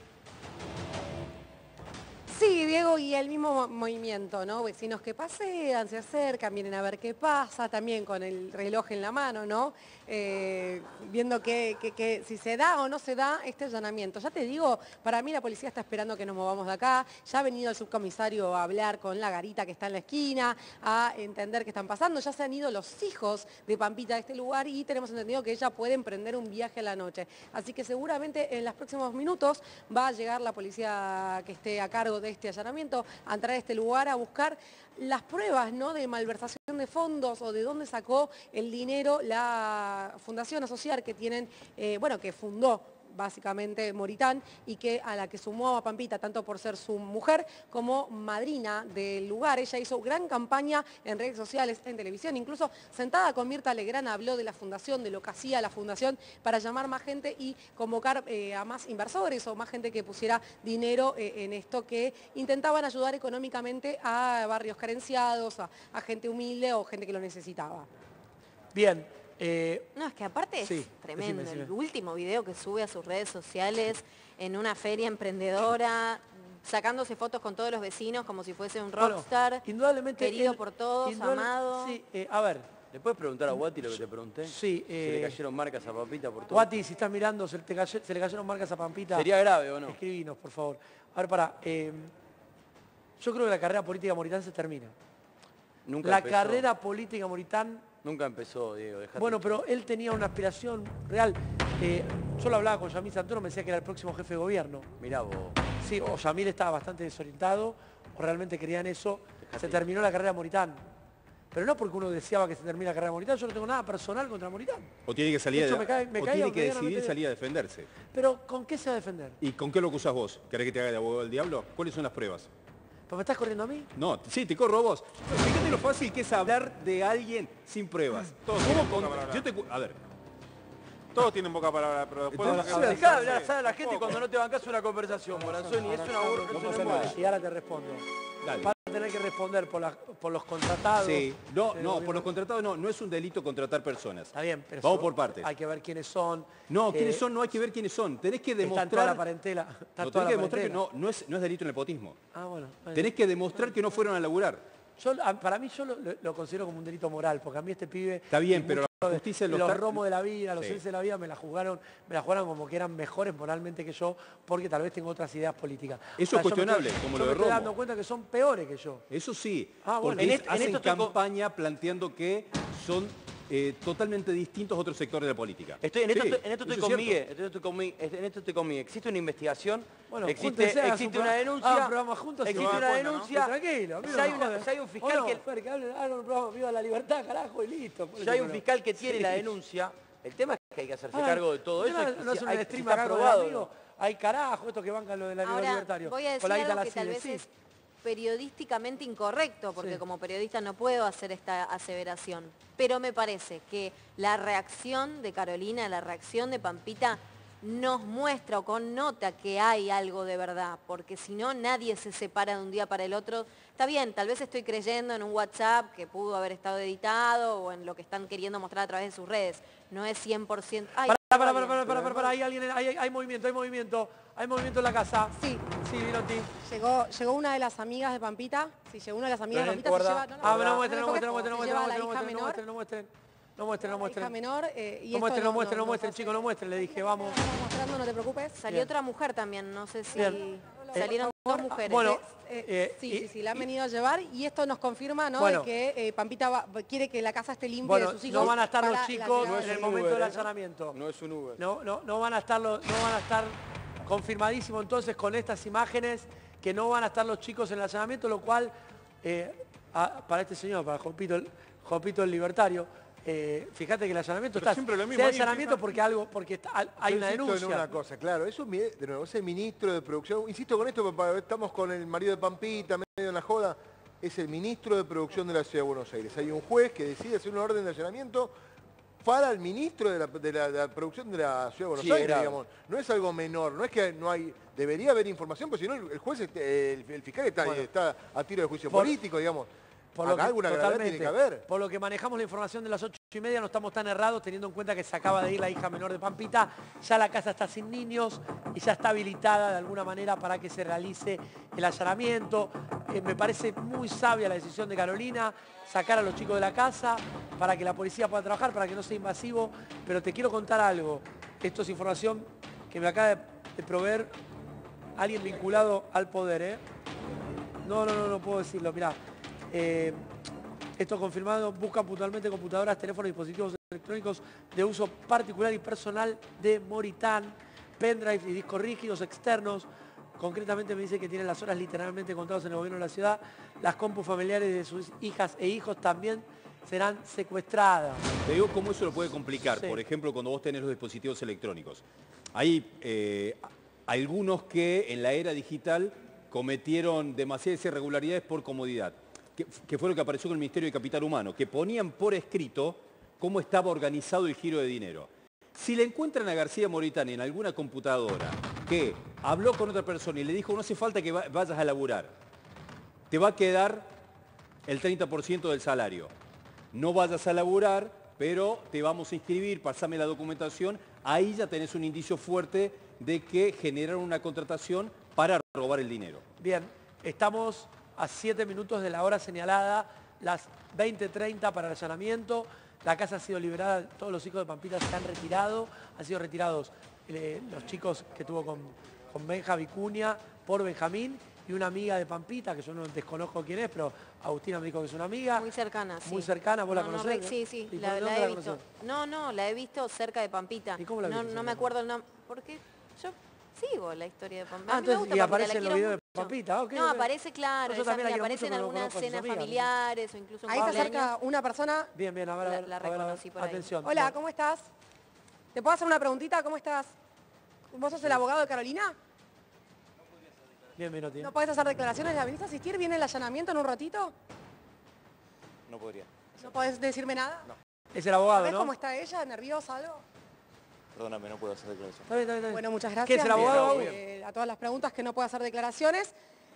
Sí, Diego, y el mismo mo- movimiento, ¿no? Vecinos que pasean, se acercan, vienen a ver qué pasa, también con el reloj en la mano, ¿no? Eh, viendo que, que- que si se da o no se da este allanamiento. Ya te digo, para mí la policía está esperando que nos movamos de acá, ya ha venido el subcomisario a hablar con la garita que está en la esquina, a entender qué están pasando, ya se han ido los hijos de Pampita de este lugar y tenemos entendido que ella puede emprender un viaje a la noche. Así que seguramente en los próximos minutos va a llegar la policía que esté a cargo de este allanamiento a entrar a este lugar a buscar las pruebas ¿no? de malversación de fondos o de dónde sacó el dinero la Fundación Asociar que tienen, eh, bueno, que fundó básicamente Moritán y que a la que sumó a Pampita tanto por ser su mujer como madrina del lugar. Ella hizo gran campaña en redes sociales, en televisión, incluso sentada con Mirta Legrand habló de la fundación, de lo que hacía la fundación para llamar más gente y convocar eh, a más inversores o más gente que pusiera dinero eh, en esto que intentaban ayudar económicamente a barrios carenciados, a, a gente humilde o gente que lo necesitaba. Bien. Eh, No, es que aparte es Sí, tremendo. decime, decime. El último video que sube a sus redes sociales en una feria emprendedora, sacándose fotos con todos los vecinos como si fuese un bueno, rockstar, indudablemente. querido él- por todos, indudable- amado. Sí, eh, a ver, ¿Le puedes preguntar a Guati lo que te pregunté? Sí, Se le eh, cayeron marcas a Papita por todo. Guati, si estás mirando, se, te cayó- se le cayeron marcas a Pampita. ¿Sería grave o no? Escribinos, por favor. A ver, para. yo creo que la carrera política Moritán se termina. Nunca la empezó. carrera política Moritán, Nunca empezó, Diego. dejate. bueno, pero él tenía una aspiración real. Eh, yo lo hablaba con Yamil Santoro, me decía que era el próximo jefe de gobierno. Mirá vos. Sí, o Yamil estaba bastante desorientado, o realmente creían eso. Se terminó la carrera Moritán. Pero no porque uno deseaba que se termine la carrera Moritán, yo no tengo nada personal contra Moritán. O tiene que salir De hecho, a- me cae- me o cae tiene que decidir salir a defenderse. Pero ¿con qué se va a defender? ¿Y con qué lo acusás vos? ¿Querés que te haga de abogado del diablo? ¿Cuáles son las pruebas? ¿Pues me estás corriendo a mí? No, sí, te corro a vos. Fíjate lo fácil que es hablar de alguien sin pruebas. Todos ¿Cómo tienen con-. Yo te A ver, Todos tienen poca palabra, pero después... Entonces, Dejá de hablar a la gente cuando no te bancas una conversación, Moranzoni. Es una burla. Y ahora te respondo. dale. Tener que responder por, las- por los contratados. Sí, no, por los contratados no, no es un delito contratar personas. Está bien, pero Vamos eso por partes. Hay que ver quiénes son. No, quiénes Eh, son, no hay que ver quiénes son. Tenés que Está en toda la demostrar. parentela. Está No, toda tenés la que demostrar que parentela. no, no es, no es delito en nepotismo. Ah, bueno. Tenés que demostrar que no fueron a laburar. Yo, a- para mí yo lo, considero como un delito moral, porque a mí este pibe... Está bien, pero la justicia los romos de la vida, los Sí. de la vida me la jugaron, me la jugaron como que eran mejores moralmente que yo, porque tal vez tengo otras ideas políticas. Eso es cuestionable, estoy- como lo me de estoy Romo. dando cuenta que son peores que yo. Eso sí, Ah, bueno. porque En es- este- en hacen esto estoy con- campaña planteando que son eh, totalmente distintos otros sectores de la política. Estoy, en, esto, Sí, estoy- en esto estoy es con. Miguel, en esto estoy estoy con Miguel. Existe una investigación, Bueno, existe, existe un una denuncia, programa juntos existe una a cuenta, ¿no? denuncia, Tranquilo, a no ya hay, una- ya hay un ¿O fiscal no? que Fer, que hablen- hagan un programa Viva la Libertad, carajo, y listo. ya hay un no. fiscal que tiene Sí. la denuncia. El tema es que hay que hacerse Ah, cargo de todo ¿por eso. No, si no hacen hay- un si stream aprobado. ¿no? Hay carajo, estos que bancan lo de la Ahora, libertario. voy a decir Con la guita algo la que tal vez sí. es periodísticamente incorrecto, porque Sí. como periodista no puedo hacer esta aseveración. Pero me parece que la reacción de Carolina, la reacción de Pampita, nos muestra o connota que hay algo de verdad, porque si no nadie se separa de un día para el otro. Está bien, tal vez estoy creyendo en un WhatsApp que pudo haber estado editado o en lo que están queriendo mostrar a través de sus redes. No es 100%... Ay, bien. pará, pará, pará, pará, hay alguien, hay movimiento, hay movimiento, hay movimiento en la casa. Sí, Sí, llegó, llegó una de las amigas de Pampita. Sí, llegó una de las amigas de Pampita. Se lleva, no, no, Ah, no, no muestren, no muestren, no muestren, no muestren, no muestren, no muestren, no muestren, no muestren. No muestren, no La hija muestren. menor. eh, y No muestren, no nos- muestren, no muestren, hace- chicos, no muestren, le dije, vamos. Estamos mostrando, no te preocupes. Salió Bien. otra mujer también, no sé si... Bien. Salieron dos mujeres. Bueno, Eh, eh, sí, y- sí, sí, la han venido a llevar y esto nos confirma ¿no? Bueno. de que eh, Pampita va- quiere que la casa esté limpia Bueno, de sus hijos. no van a estar los chicos en el momento Uber, del ¿eh? allanamiento. No es un Uber. No, no, no van a estar los, no van a estar confirmadísimo entonces con estas imágenes que no van a estar los chicos en el allanamiento, lo cual eh, a- para este señor, para Jopito el, Jopito el libertario, eh, fíjate que el allanamiento Pero está siempre lo mismo, sea allanamiento porque algo, porque está- hay Yo una denuncia. en una cosa, claro, eso de nuevo, es el ministro de producción, insisto con esto, papá, estamos con el marido de Pampita, medio en la joda, es el ministro de producción de la Ciudad de Buenos Aires. Hay un juez que decide hacer una orden de allanamiento para el ministro de la, de la- de la producción de la Ciudad de Buenos Sí, Aires, grave. digamos. No es algo menor, no es que no hay, debería haber información, porque si no el juez, este, el, el fiscal está, Bueno. está a tiro de juicio Por- político, digamos. Por lo que- alguna gravedad tiene que haber. Por lo que manejamos la información de las ocho y media, no estamos tan errados, teniendo en cuenta que se acaba de ir la hija menor de Pampita, ya la casa está sin niños y ya está habilitada de alguna manera para que se realice el allanamiento. Eh, me parece muy sabia la decisión de Carolina, sacar a los chicos de la casa para que la policía pueda trabajar, para que no sea invasivo. Pero te quiero contar algo. Esto es información que me acaba de, de proveer alguien vinculado al poder, ¿eh? No, no, no, no puedo decirlo, mirá. Eh, esto confirmado, buscan puntualmente computadoras, teléfonos dispositivos electrónicos de uso particular y personal de Moritán, pendrive y discos rígidos externos. Concretamente me dice que tienen las horas literalmente contadas en el gobierno de la ciudad. Las compus familiares de sus hijas e hijos también serán secuestradas. Te digo cómo eso lo puede complicar. Sí. Por ejemplo, cuando vos tenés los dispositivos electrónicos. Hay eh, algunos que en la era digital cometieron demasiadas irregularidades por comodidad, que, fue lo que apareció con el Ministerio de Capital Humano, que ponían por escrito cómo estaba organizado el giro de dinero. Si le encuentran a García Moritani en alguna computadora que habló con otra persona y le dijo no hace falta que va- vayas a laburar, te va a quedar el 30% del salario. No vayas a laburar, pero te vamos a inscribir, pasame la documentación. Ahí ya tenés un indicio fuerte de que generaron una contratación para robar el dinero. Bien, estamos a siete minutos de la hora señalada, las 20.30 para el allanamiento. La casa ha sido liberada, todos los hijos de Pampita se han retirado, han sido retirados eh, los chicos que tuvo con, con Benja Vicuña por Benjamín y una amiga de Pampita, que yo no desconozco quién es, pero Agustina me dijo que es una amiga. Muy cercana, sí. Muy cercana, ¿vos la No, no, conocés? re- sí, sí, ¿Y la, la he la visto. No, no, la he visto cerca de Pampita. ¿Y cómo la no, viste no me acuerdo el nombre. Porque yo sigo la historia de Pampita. Ah, mí me entonces, gusta y Pampita, aparece la en los videos de mucho. Pampita, ok, No, aparece claro, Yo esa también aparece en no algunas cenas ¿no? familiares o incluso en Ahí se acerca una persona. Bien, bien, a ver, a La- ver, la a ver, a ver. reconocí por ahí. Atención. Hola, ¿cómo estás? ¿Te puedo hacer una preguntita? ¿Cómo estás? ¿Vos sos el abogado de Carolina? Bien, bien, Oti. ¿No podés hacer declaraciones? ¿La venís a asistir? ¿Viene el allanamiento en un ratito? No podría. ¿No podés decirme nada? Es el abogado, ¿Sabés ¿no? cómo está ella? ¿Nerviosa algo? Perdóname, no puedo hacer declaración. Está bien, está bien, está bien. Bueno, muchas ¿Qué gracias. es el abogado? Bien, eh, a todas las preguntas que no puede hacer declaraciones.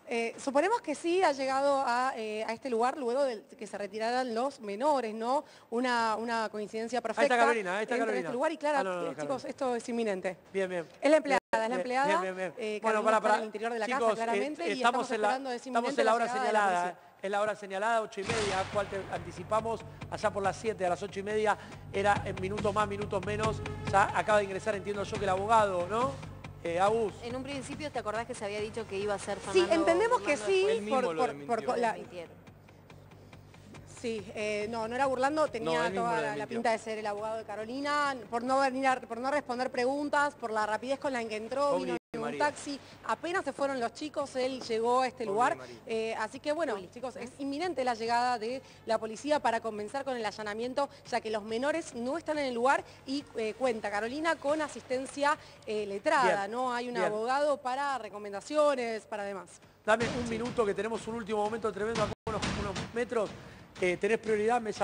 Eh, suponemos que sí ha llegado a, eh, a este lugar luego de que se retiraran los menores, ¿no? Una, una coincidencia perfecta Carolina, ahí está Carolina. este lugar y claro, Ah, no, no, no, eh, chicos, esto es inminente. Bien, bien. Es la empleada, es la Bien, empleada. bien, bien, bien. eh, Bueno, para, está para. en el interior de la Chicos, casa, eh, claramente, y estamos, estamos en la, esperando, es estamos inminente en la hora la señalada. policía. Es la hora señalada, ocho y media, cual te anticipamos allá por las 7, a las ocho y media, era en minutos más, minutos menos. Ya acaba de ingresar, entiendo yo, que el abogado, ¿no? Eh, Agus. En un principio, ¿te acordás que se había dicho que iba a ser Sí, Fernando entendemos que sí, por, por- desmintió. por la- Mintieron. Sí, eh, no, no era burlando, tenía No, toda la, la pinta de ser el abogado de Carolina, por no venir a- por no responder preguntas, por la rapidez con la que entró, vino Obvio. en un María. taxi. Apenas se fueron los chicos, él llegó a este lugar. Eh, así que bueno, chicos, es inminente la llegada de la policía para comenzar con el allanamiento, ya que los menores no están en el lugar y eh, cuenta Carolina con asistencia eh, letrada, Bien, ¿no? Hay un bien. abogado para recomendaciones, para demás. Dame un minuto que tenemos un último momento tremendo acá unos, unos metros. Eh, tenés prioridad, mesa